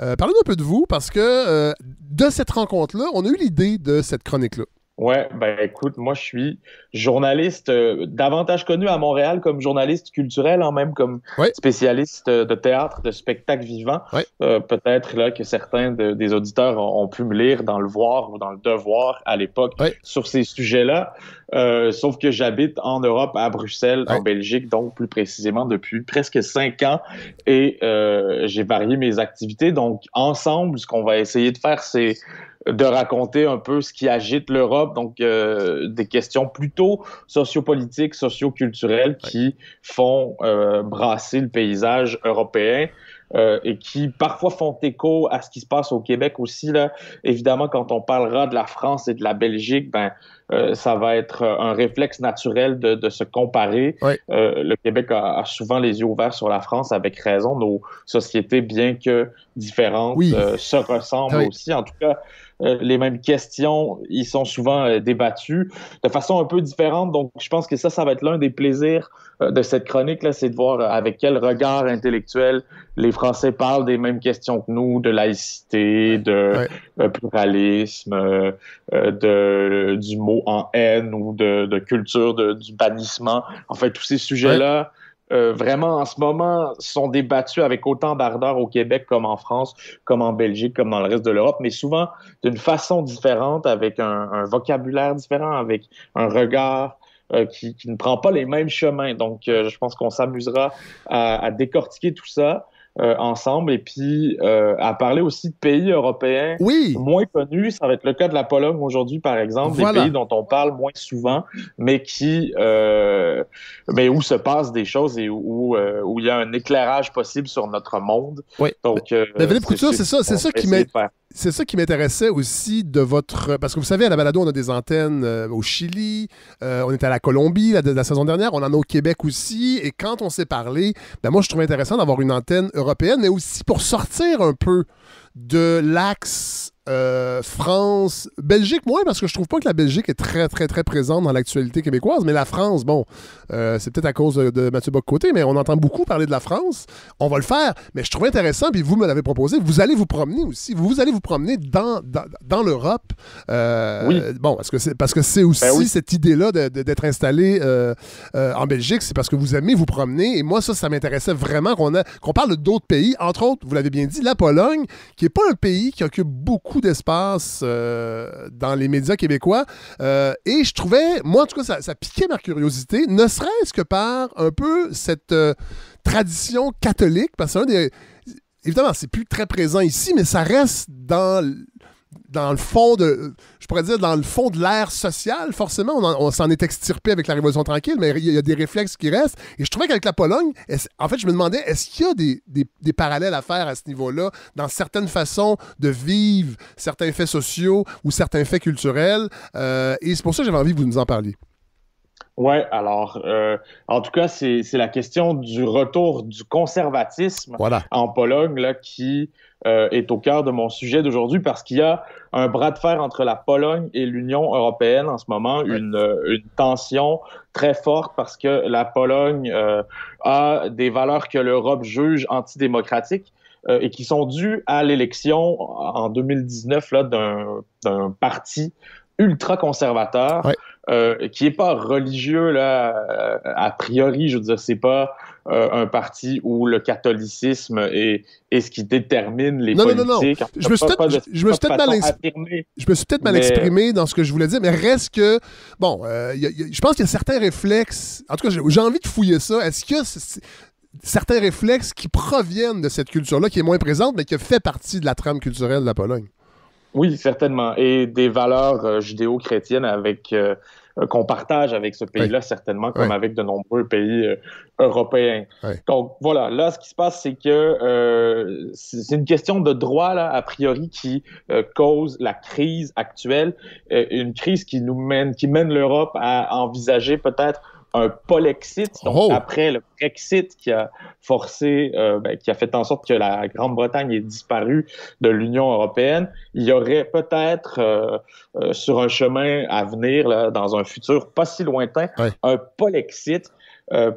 Euh, Parlez-nous un peu de vous, parce que euh, de cette rencontre-là, on a eu l'idée de cette chronique-là. Ouais, ben écoute, moi je suis journaliste euh, davantage connu à Montréal comme journaliste culturel, en même comme spécialiste euh, de théâtre, de spectacle vivant. Euh, Peut-être là que certains de- des auditeurs ont, ont pu me lire dans le Voir ou dans le Devoir à l'époque sur ces sujets-là. Euh, sauf que j'habite en Europe, à Bruxelles, en Belgique, donc plus précisément depuis presque cinq ans, et euh, j'ai varié mes activités. Donc ensemble, ce qu'on va essayer de faire, c'est de raconter un peu ce qui agite l'Europe, donc euh, des questions plutôt sociopolitiques, socioculturelles qui font euh, brasser le paysage européen. euh, et qui parfois font écho à ce qui se passe au Québec aussi. Là. Évidemment, quand on parlera de la France et de la Belgique, ben, euh, ça va être un réflexe naturel de, de se comparer. Euh, le Québec a, a souvent les yeux ouverts sur la France, avec raison. Nos sociétés, bien que différentes, euh, se ressemblent Oui. aussi. En tout cas, euh, les mêmes questions, ils sont souvent euh, débattus de façon un peu différente. Donc, je pense que ça, ça va être l'un des plaisirs euh, de cette chronique-là, c'est de voir euh, avec quel regard intellectuel les Français parlent des mêmes questions que nous, de laïcité, de pluralisme, de, du mot en haine ou de, de culture de- du bannissement. En fait, tous ces sujets-là, euh, vraiment, en ce moment, sont débattus avec autant d'ardeur au Québec comme en France, comme en Belgique, comme dans le reste de l'Europe, mais souvent d'une façon différente, avec un, un vocabulaire différent, avec un regard euh, qui, qui ne prend pas les mêmes chemins. Donc, euh, je pense qu'on s'amusera à, à décortiquer tout ça. Euh, ensemble et puis euh, à parler aussi de pays européens moins connus. Ça va être le cas de la Pologne aujourd'hui, par exemple, Voilà. des pays dont on parle moins souvent, mais qui, euh, mais où se passent des choses et où euh, où il y a un éclairage possible sur notre monde. Donc, euh, Mais Philippe Couture, c'est ça, c'est ça qui faire. C'est ça qui m'intéressait aussi de votre. Parce que vous savez, à la balado, on a des antennes euh, au Chili, euh, on était à la Colombie la, la saison dernière, on en a au Québec aussi. Et quand on s'est parlé, ben moi, je trouvais intéressant d'avoir une antenne européenne, mais aussi pour sortir un peu de l'axe euh, France, Belgique, moins parce que je trouve pas que la Belgique est très, très, très présente dans l'actualité québécoise, mais la France, bon, euh, c'est peut-être à cause de, Mathieu Bock-Côté, mais on entend beaucoup parler de la France. On va le faire, mais je trouve intéressant, puis vous me l'avez proposé, vous allez vous promener aussi, vous, allez vous promener dans, dans, l'Europe. Euh, oui. Bon, parce que c'est, parce que c'est aussi ben cette idée-là d'être installé en Belgique, c'est parce que vous aimez vous promener, et moi, ça, ça m'intéressait vraiment qu'on, parle d'autres pays, entre autres, vous l'avez bien dit, la Pologne, qui n'est pas un pays qui occupe beaucoup d'espace euh, dans les médias québécois. Euh, et je trouvais, moi en tout cas, ça, piquait ma curiosité, ne serait-ce que par un peu cette euh, tradition catholique, parce que des... Évidemment, c'est plus très présent ici, mais ça reste dans dans le fond de, je pourrais dire, dans le fond de l'ère sociale, forcément, on, s'en est extirpé avec la Révolution tranquille, mais il y, a des réflexes qui restent. Et je trouvais qu'avec la Pologne, en fait, je me demandais, est-ce qu'il y a des, parallèles à faire à ce niveau-là, dans certaines façons de vivre certains faits sociaux ou certains faits culturels? Euh, et c'est pour ça que j'avais envie que vous nous en parliez. Oui, alors, euh, en tout cas, c'est la question du retour du conservatisme en Pologne là, qui euh, est au cœur de mon sujet d'aujourd'hui parce qu'il y a un bras de fer entre la Pologne et l'Union européenne en ce moment, une, euh, une, tension très forte parce que la Pologne euh, a des valeurs que l'Europe juge antidémocratiques et qui sont dues à l'élection en 2019 d'un parti ultra conservateur. Euh, qui est pas religieux là euh, a priori je veux dire c'est pas euh, un parti où le catholicisme est, est ce qui détermine les politiques. Non, non, non. Je me suis peut-être mal, exprimé dans ce que je voulais dire, mais reste que, bon, je pense qu'il y a certains réflexes, en tout cas, j'ai envie de fouiller ça. Est-ce a certains réflexes qui proviennent de cette culture-là, qui est moins présente, mais qui fait partie de la trame culturelle de la Pologne? Oui, certainement. Et des valeurs euh, judéo-chrétiennes avec euh, euh, qu'on partage avec ce pays-là, certainement, comme avec de nombreux pays européens. Donc voilà, là, ce qui se passe, c'est que c'est une question de droit, là, a priori, qui cause la crise actuelle, une crise qui nous mène, qui mène l'Europe à envisager peut-être un polexit, donc oh! après le Brexit qui a forcé, euh, ben, qui a fait en sorte que la Grande-Bretagne ait disparu de l'Union européenne, il y aurait peut-être euh, euh, sur un chemin à venir, là, dans un futur pas si lointain, un polexit.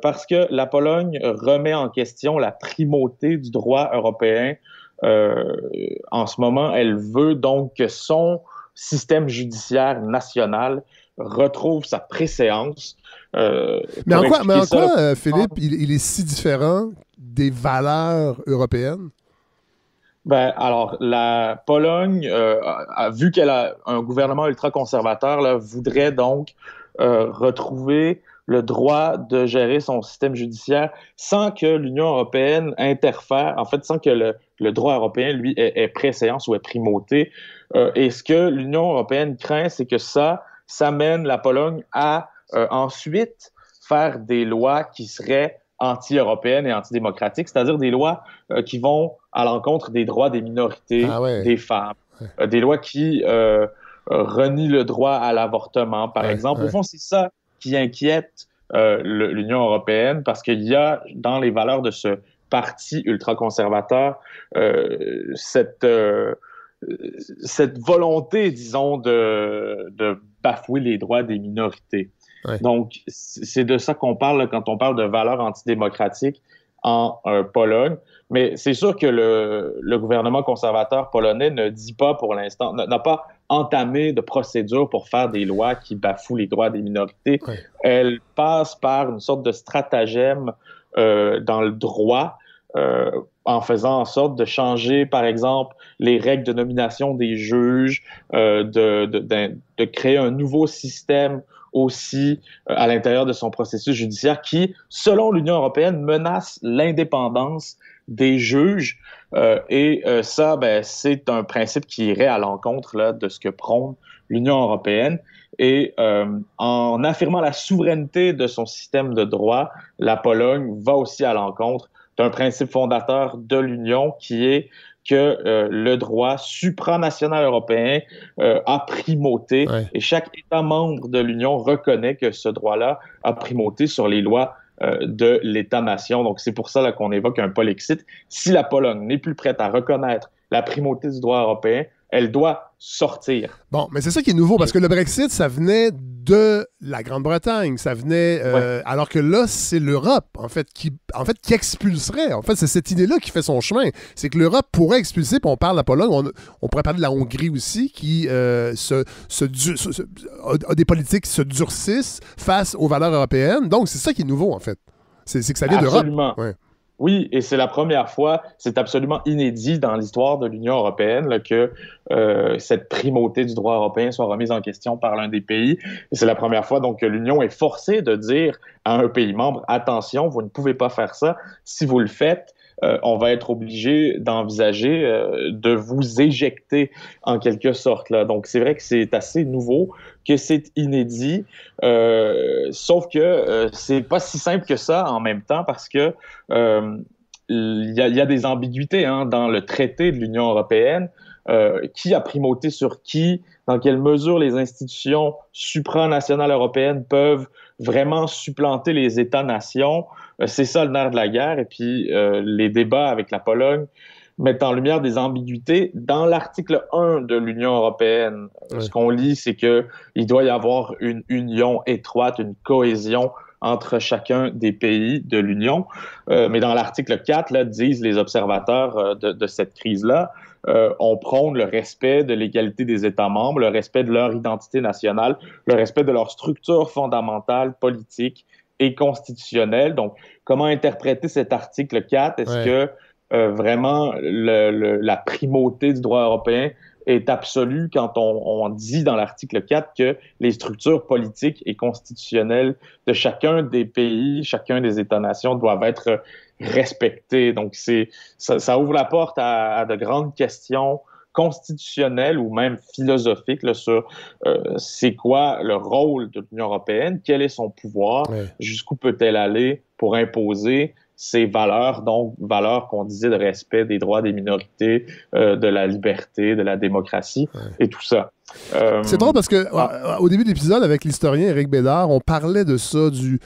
parce que la Pologne remet en question la primauté du droit européen. en ce moment, elle veut donc que son système judiciaire national retrouve sa préséance. Euh, mais en quoi, euh, Philippe, il, est si différent des valeurs européennes? Ben, alors, la Pologne, euh, a, vu qu'elle a un gouvernement ultra-conservateur, voudrait donc retrouver le droit de gérer son système judiciaire sans que l'Union européenne interfère, en fait, sans que le, droit européen, lui, ait, préséance ou ait primauté. et ce que l'Union européenne craint, c'est que ça, ça mène la Pologne à euh, ensuite faire des lois qui seraient anti-européennes et antidémocratiques, c'est-à-dire des lois euh, qui vont à l'encontre des droits des minorités, ah des femmes, euh, des lois qui renient le droit à l'avortement, par exemple. Au fond, c'est ça qui inquiète l'Union européenne parce qu'il y a dans les valeurs de ce parti ultra-conservateur cette cette volonté, disons, de, de bafouer les droits des minorités. Donc, c'est de ça qu'on parle quand on parle de valeurs antidémocratiques en euh, Pologne. Mais c'est sûr que le, le, gouvernement conservateur polonais ne dit pas pour l'instant, n'a pas entamé de procédure pour faire des lois qui bafouent les droits des minorités. Elle passe par une sorte de stratagème euh, dans le droit euh, en faisant en sorte de changer, par exemple, les règles de nomination des juges, euh, de, de, de, créer un nouveau système aussi euh, à l'intérieur de son processus judiciaire qui, selon l'Union européenne, menace l'indépendance des juges. Euh, et euh, ça, ben, c'est un principe qui irait à l'encontre de ce que prône l'Union européenne. Et en affirmant la souveraineté de son système de droit, la Pologne va aussi à l'encontre d'un principe fondateur de l'Union qui est que euh, le droit supranational européen euh, a primauté et chaque État membre de l'Union reconnaît que ce droit-là a primauté sur les lois euh, de l'État-nation. Donc c'est pour ça qu'on évoque un polexit. Si la Pologne n'est plus prête à reconnaître la primauté du droit européen, elle doit sortir. Bon, mais c'est ça qui est nouveau, parce que le Brexit, ça venait de la Grande-Bretagne, ça venait... Euh, alors que là, c'est l'Europe, en fait, qui, en fait, qui expulserait. En fait, c'est cette idée-là qui fait son chemin. C'est que l'Europe pourrait expulser, puis on parle de la Pologne, on, pourrait parler de la Hongrie aussi, qui euh, se, a, des politiques qui se durcissent face aux valeurs européennes. Donc, c'est ça qui est nouveau, en fait. C'est que ça vient d'Europe. Absolument. Oui, et c'est la première fois, c'est absolument inédit dans l'histoire de l'Union européenne que euh, cette primauté du droit européen soit remise en question par l'un des pays. C'est la première fois donc que l'Union est forcée de dire à un pays membre attention, vous ne pouvez pas faire ça. Si vous le faites, euh, on va être obligé d'envisager euh, de vous éjecter en quelque sorte. Donc c'est vrai que c'est assez nouveau, que c'est inédit, euh, sauf que c'est pas si simple que ça en même temps parce que il y, a, des ambiguïtés hein, dans le traité de l'Union européenne. qui a primauté sur qui, dans quelle mesure les institutions supranationales européennes peuvent vraiment supplanter les États-nations. Euh, c'est ça le nerf de la guerre. Et puis, euh, les débats avec la Pologne mettent en lumière des ambiguïtés. Dans l'article 1 de l'Union européenne, ce qu'on lit, c'est que il doit y avoir une union étroite, une cohésion entre chacun des pays de l'Union. Euh, mais dans l'article 4, là, disent les observateurs de, de, cette crise-là, euh, on prône le respect de l'égalité des États membres, le respect de leur identité nationale, le respect de leur structure fondamentale, politique et constitutionnelle. Donc, comment interpréter cet article 4? Est-ce que euh, vraiment la primauté du droit européen est absolue quand on, dit dans l'article 4 que les structures politiques et constitutionnelles de chacun des pays, chacun des États-nations doivent être respectées. Donc, c'est ça, ouvre la porte à, de grandes questions constitutionnelles ou même philosophiques sur euh, c'est quoi le rôle de l'Union européenne, quel est son pouvoir, jusqu'où peut-elle aller pour imposer ces valeurs, donc valeurs qu'on disait de respect des droits des minorités, euh, de la liberté, de la démocratie et tout ça. Euh, c'est drôle parce que ah. au début de l'épisode, avec l'historien Eric Bédard, on parlait de ça, du.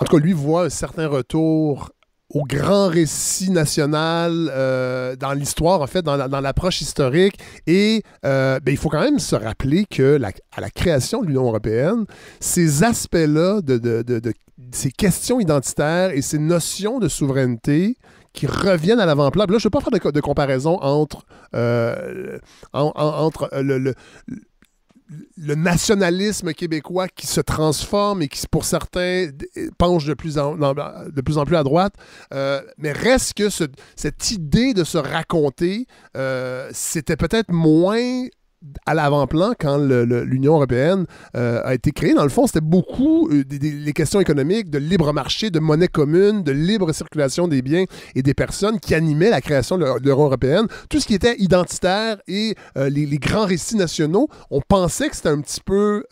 En tout cas, lui voit un certain retour au grand récit national euh, dans l'histoire, en fait, dans, l'approche historique. Et ben, il faut quand même se rappeler que la, à la création de l'Union européenne, ces aspects-là de, de, de, ces questions identitaires et ces notions de souveraineté qui reviennent à l'avant-plan. Là, je ne veux pas faire de, comparaison entre, euh, entre euh, le, nationalisme québécois qui se transforme et qui, pour certains, penche de plus en, de plus, en plus à droite. Euh, mais reste que cette idée de se raconter, c'était peut-être moins à l'avant-plan quand l'Union européenne euh, a été créée. Dans le fond, c'était beaucoup euh, des, les questions économiques, de libre marché, de monnaie commune, de libre circulation des biens et des personnes qui animaient la création de l'Union européenne. Tout ce qui était identitaire et euh, les, grands récits nationaux, on pensait que c'était un petit peu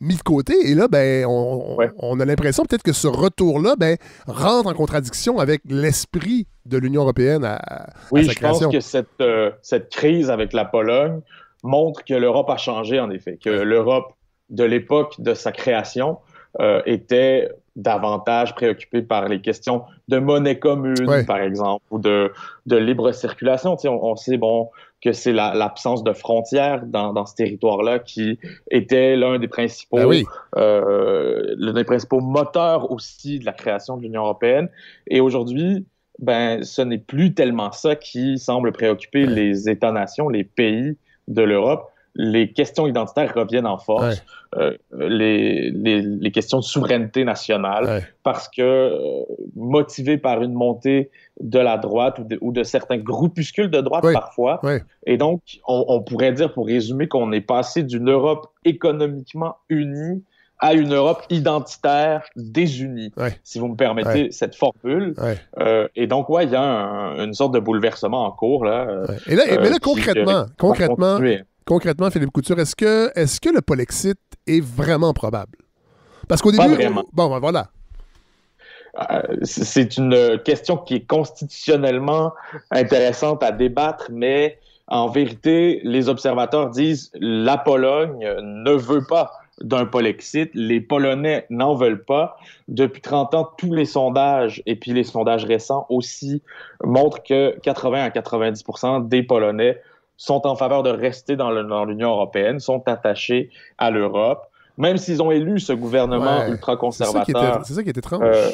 mis de côté. Et là, ben, on, a l'impression peut-être que ce retour-là ben, rentre en contradiction avec l'esprit de l'Union européenne à, oui, sa création. Oui, je pense que cette, cette crise avec la Pologne montre que l'Europe a changé, en effet, que l'Europe de l'époque de sa création euh, était davantage préoccupée par les questions de monnaie commune, par exemple, ou de, de libre circulation. on, on, sait, bon, que c'est l'absence de frontières dans, dans ce territoire-là qui était l'un des principaux, ben euh, l'un des principaux moteurs aussi de la création de l'Union européenne. Et aujourd'hui, ben, ce n'est plus tellement ça qui semble préoccuper les États-nations, les pays de l'Europe, les questions identitaires reviennent en force, euh, les, les, questions de souveraineté nationale, parce que euh, motivées par une montée de la droite ou de, certains groupuscules de droite parfois. Et donc, on, pourrait dire, pour résumer, qu'on est passé d'une Europe économiquement unie à une Europe identitaire désunie, si vous me permettez cette formule. Euh, et donc, ouais, il y a une sorte de bouleversement en cours. Là, et là, mais là euh, concrètement, concrètement, concrètement, Philippe Couture, est-ce que, est que le Polexit est vraiment probable? Parce qu'au début, bon, ben voilà. Euh, c'est une question qui est constitutionnellement intéressante à débattre, mais en vérité, les observateurs disent la Pologne ne veut pas d'un Polexit. Les Polonais n'en veulent pas. Depuis 30 ans, tous les sondages, et puis les sondages récents aussi, montrent que 80 à 90 des Polonais sont en faveur de rester dans l'Union européenne, sont attachés à l'Europe, même s'ils ont élu ce gouvernement ultra-conservateur. C'est ça, qui est étrange. Euh,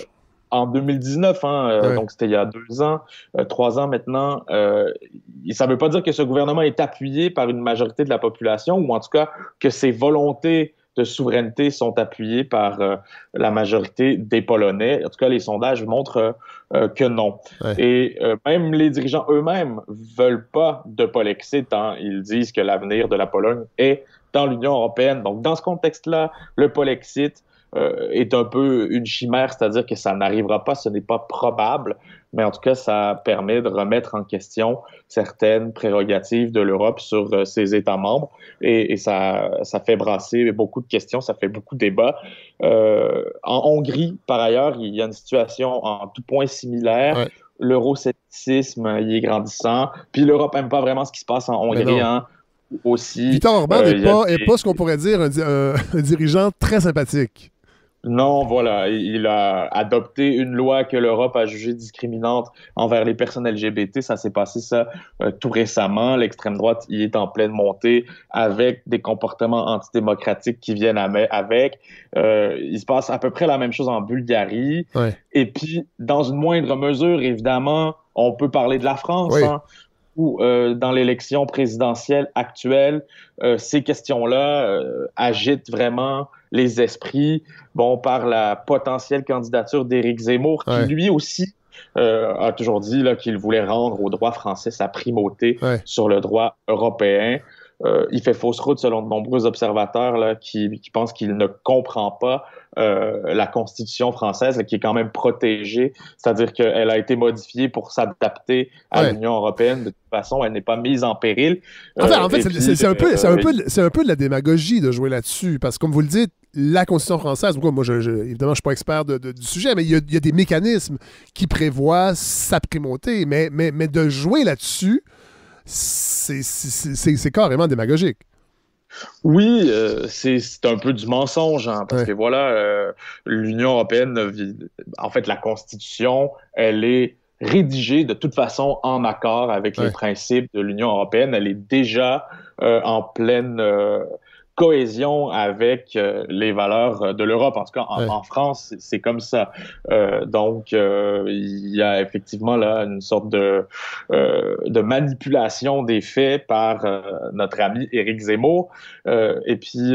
en 2019, hein, euh, donc c'était il y a deux ans, euh, trois ans maintenant, ça ne veut pas dire que ce gouvernement est appuyé par une majorité de la population, ou en tout cas que ses volontés de souveraineté sont appuyées par euh, la majorité des Polonais. En tout cas, les sondages montrent euh, euh, que non. Et même les dirigeants eux-mêmes veulent pas de Polexit. Hein. Ils disent que l'avenir de la Pologne est dans l'Union européenne. Donc, dans ce contexte-là, le Polexit est un peu une chimère, c'est-à-dire que ça n'arrivera pas, ce n'est pas probable mais en tout cas, ça permet de remettre en question certaines prérogatives de l'Europe sur euh, ses États membres et, ça, ça fait brasser beaucoup de questions, ça fait beaucoup de débats. Euh, en Hongrie, par ailleurs, il y a une situation en tout point similaire. L'euroscepticisme, il est grandissant. Puis l'Europe n'aime pas vraiment ce qui se passe en Hongrie. Hein, aussi. Victor Orban n'est euh, pas, pas, ce qu'on pourrait dire un dirigeant très sympathique. Non, voilà, il a adopté une loi que l'Europe a jugée discriminante envers les personnes LGBT. Ça s'est passé ça euh, tout récemment. L'extrême droite y est en pleine montée avec des comportements antidémocratiques qui viennent avec. Euh, il se passe à peu près la même chose en Bulgarie. Et puis, dans une moindre mesure, évidemment, on peut parler de la France. Hein, où, euh, dans l'élection présidentielle actuelle, ces questions-là agitent vraiment les esprits, bon, par la potentielle candidature d'Éric Zemmour, qui lui aussi euh, a toujours dit qu'il voulait rendre au droit français sa primauté sur le droit européen. Euh, il fait fausse route selon de nombreux observateurs là, qui, qui pensent qu'il ne comprend pas euh, la Constitution française, qui est quand même protégée, c'est-à-dire qu'elle a été modifiée pour s'adapter à l'Union européenne. De toute façon, elle n'est pas mise en péril. Enfin, en fait, c'est un, peu, un, peu, un peu de la démagogie de jouer là-dessus, parce que comme vous le dites, la Constitution française, moi, je, évidemment, je ne suis pas expert du sujet, mais il y, a, des mécanismes qui prévoient sa primauté, mais, mais, mais de jouer là-dessus, c'est carrément démagogique. Oui, euh, c'est un peu du mensonge, hein, parce que voilà, euh, l'Union européenne, en fait, la Constitution, elle est rédigée de toute façon en accord avec les principes de l'Union européenne. Elle est déjà euh, en pleine cohésion avec euh, les valeurs de l'Europe. En tout cas, en, France, c'est comme ça. Euh, donc, euh, il y a effectivement là une sorte de, de manipulation des faits par notre ami Éric Zemmour. et puis,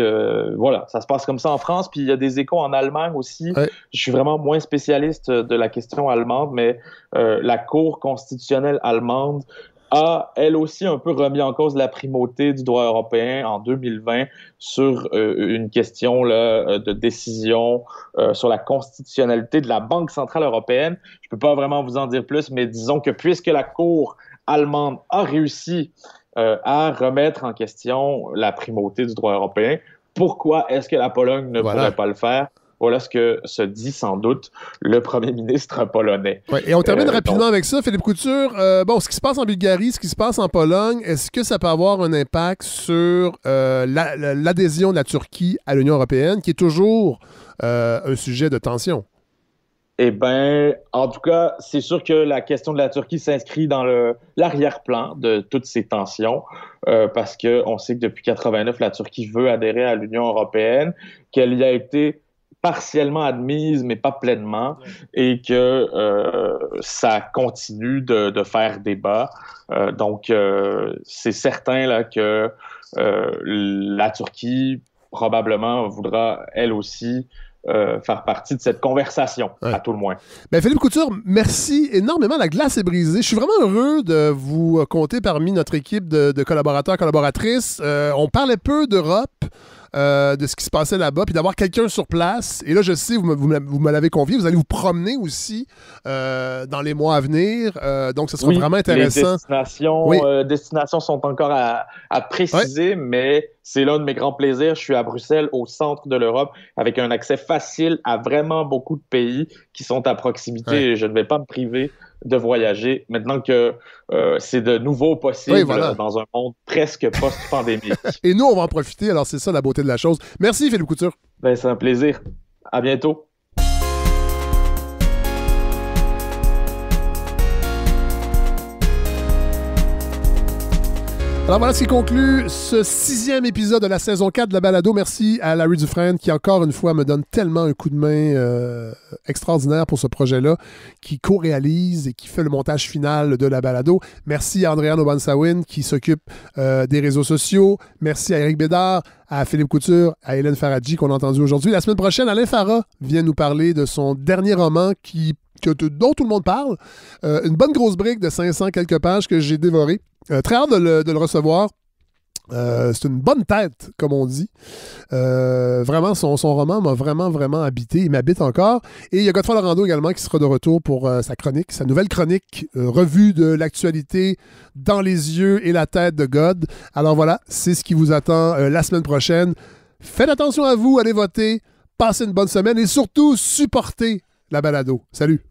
voilà, ça se passe comme ça en France. Puis, il y a des échos en Allemagne aussi. Je suis vraiment moins spécialiste de la question allemande, mais la Cour constitutionnelle allemande a, elle aussi, un peu remis en cause la primauté du droit européen en 2020 sur euh, une question là, euh, de décision euh, sur la constitutionnalité de la Banque centrale européenne. Je peux pas vraiment vous en dire plus, mais disons que puisque la Cour allemande a réussi à remettre en question la primauté du droit européen, pourquoi est-ce que la Pologne ne pourrait pas le faire? Voilà ce que se dit sans doute le premier ministre polonais. et on termine euh, rapidement avec ça. Philippe Couture, euh, bon, ce qui se passe en Bulgarie, ce qui se passe en Pologne, est-ce que ça peut avoir un impact sur euh, l'adhésion de la Turquie à l'Union européenne, qui est toujours un sujet de tension? Eh bien, en tout cas, c'est sûr que la question de la Turquie s'inscrit dans l'arrière-plan de toutes ces tensions, parce qu'on sait que depuis 89, la Turquie veut adhérer à l'Union européenne, qu'elle y a été partiellement admise, mais pas pleinement, et que euh, ça continue de, de faire débat. Euh, donc, euh, c'est certain là, que la Turquie probablement voudra, elle aussi, faire partie de cette conversation, à tout le moins. Ben, Philippe Couture, merci énormément. La glace est brisée. Je suis vraiment heureux de vous compter parmi notre équipe de, de collaborateurs, collaboratrices. on parlait peu d'Europe. Euh, de ce qui se passait là-bas, puis d'avoir quelqu'un sur place. Et là, je sais, vous me, vous me l'avez confié, vous allez vous promener aussi euh, dans les mois à venir. Euh, donc, ce sera vraiment intéressant. Les destinations, sont encore à, préciser, mais c'est l'un de mes grands plaisirs. Je suis à Bruxelles, au centre de l'Europe, avec un accès facile à vraiment beaucoup de pays qui sont à proximité. Je ne vais pas me priver de voyager maintenant que euh, c'est de nouveau possible dans un monde presque post-pandémique. Et nous, on va en profiter. Alors, c'est ça la beauté de la chose. Merci, Philippe Couture. Ben, c'est un plaisir. À bientôt. Alors voilà ce qui conclut ce sixième épisode de la saison 4 de la balado. Merci à Larry Dufresne qui, encore une fois, me donne tellement un coup de main euh, extraordinaire pour ce projet-là, qui co-réalise et qui fait le montage final de la balado. Merci à Andréane Obansawin qui s'occupe euh, des réseaux sociaux. Merci à Eric Bédard, à Philippe Couture, à Hélène Faradji qu'on a entendu aujourd'hui. La semaine prochaine, Alain Farah vient nous parler de son dernier roman qui dont tout le monde parle. Euh, une bonne grosse brique de 500 quelques pages que j'ai dévoré. Euh, très hâte de le, recevoir. Euh, c'est une bonne tête, comme on dit. vraiment, son, roman m'a vraiment, vraiment habité. Il m'habite encore. Et il y a Godfrey Lorando également qui sera de retour pour sa chronique, sa nouvelle chronique, revue de l'actualité dans les yeux et la tête de God. Alors voilà, c'est ce qui vous attend la semaine prochaine. Faites attention à vous, allez voter, passez une bonne semaine et surtout supportez la balado. Salut!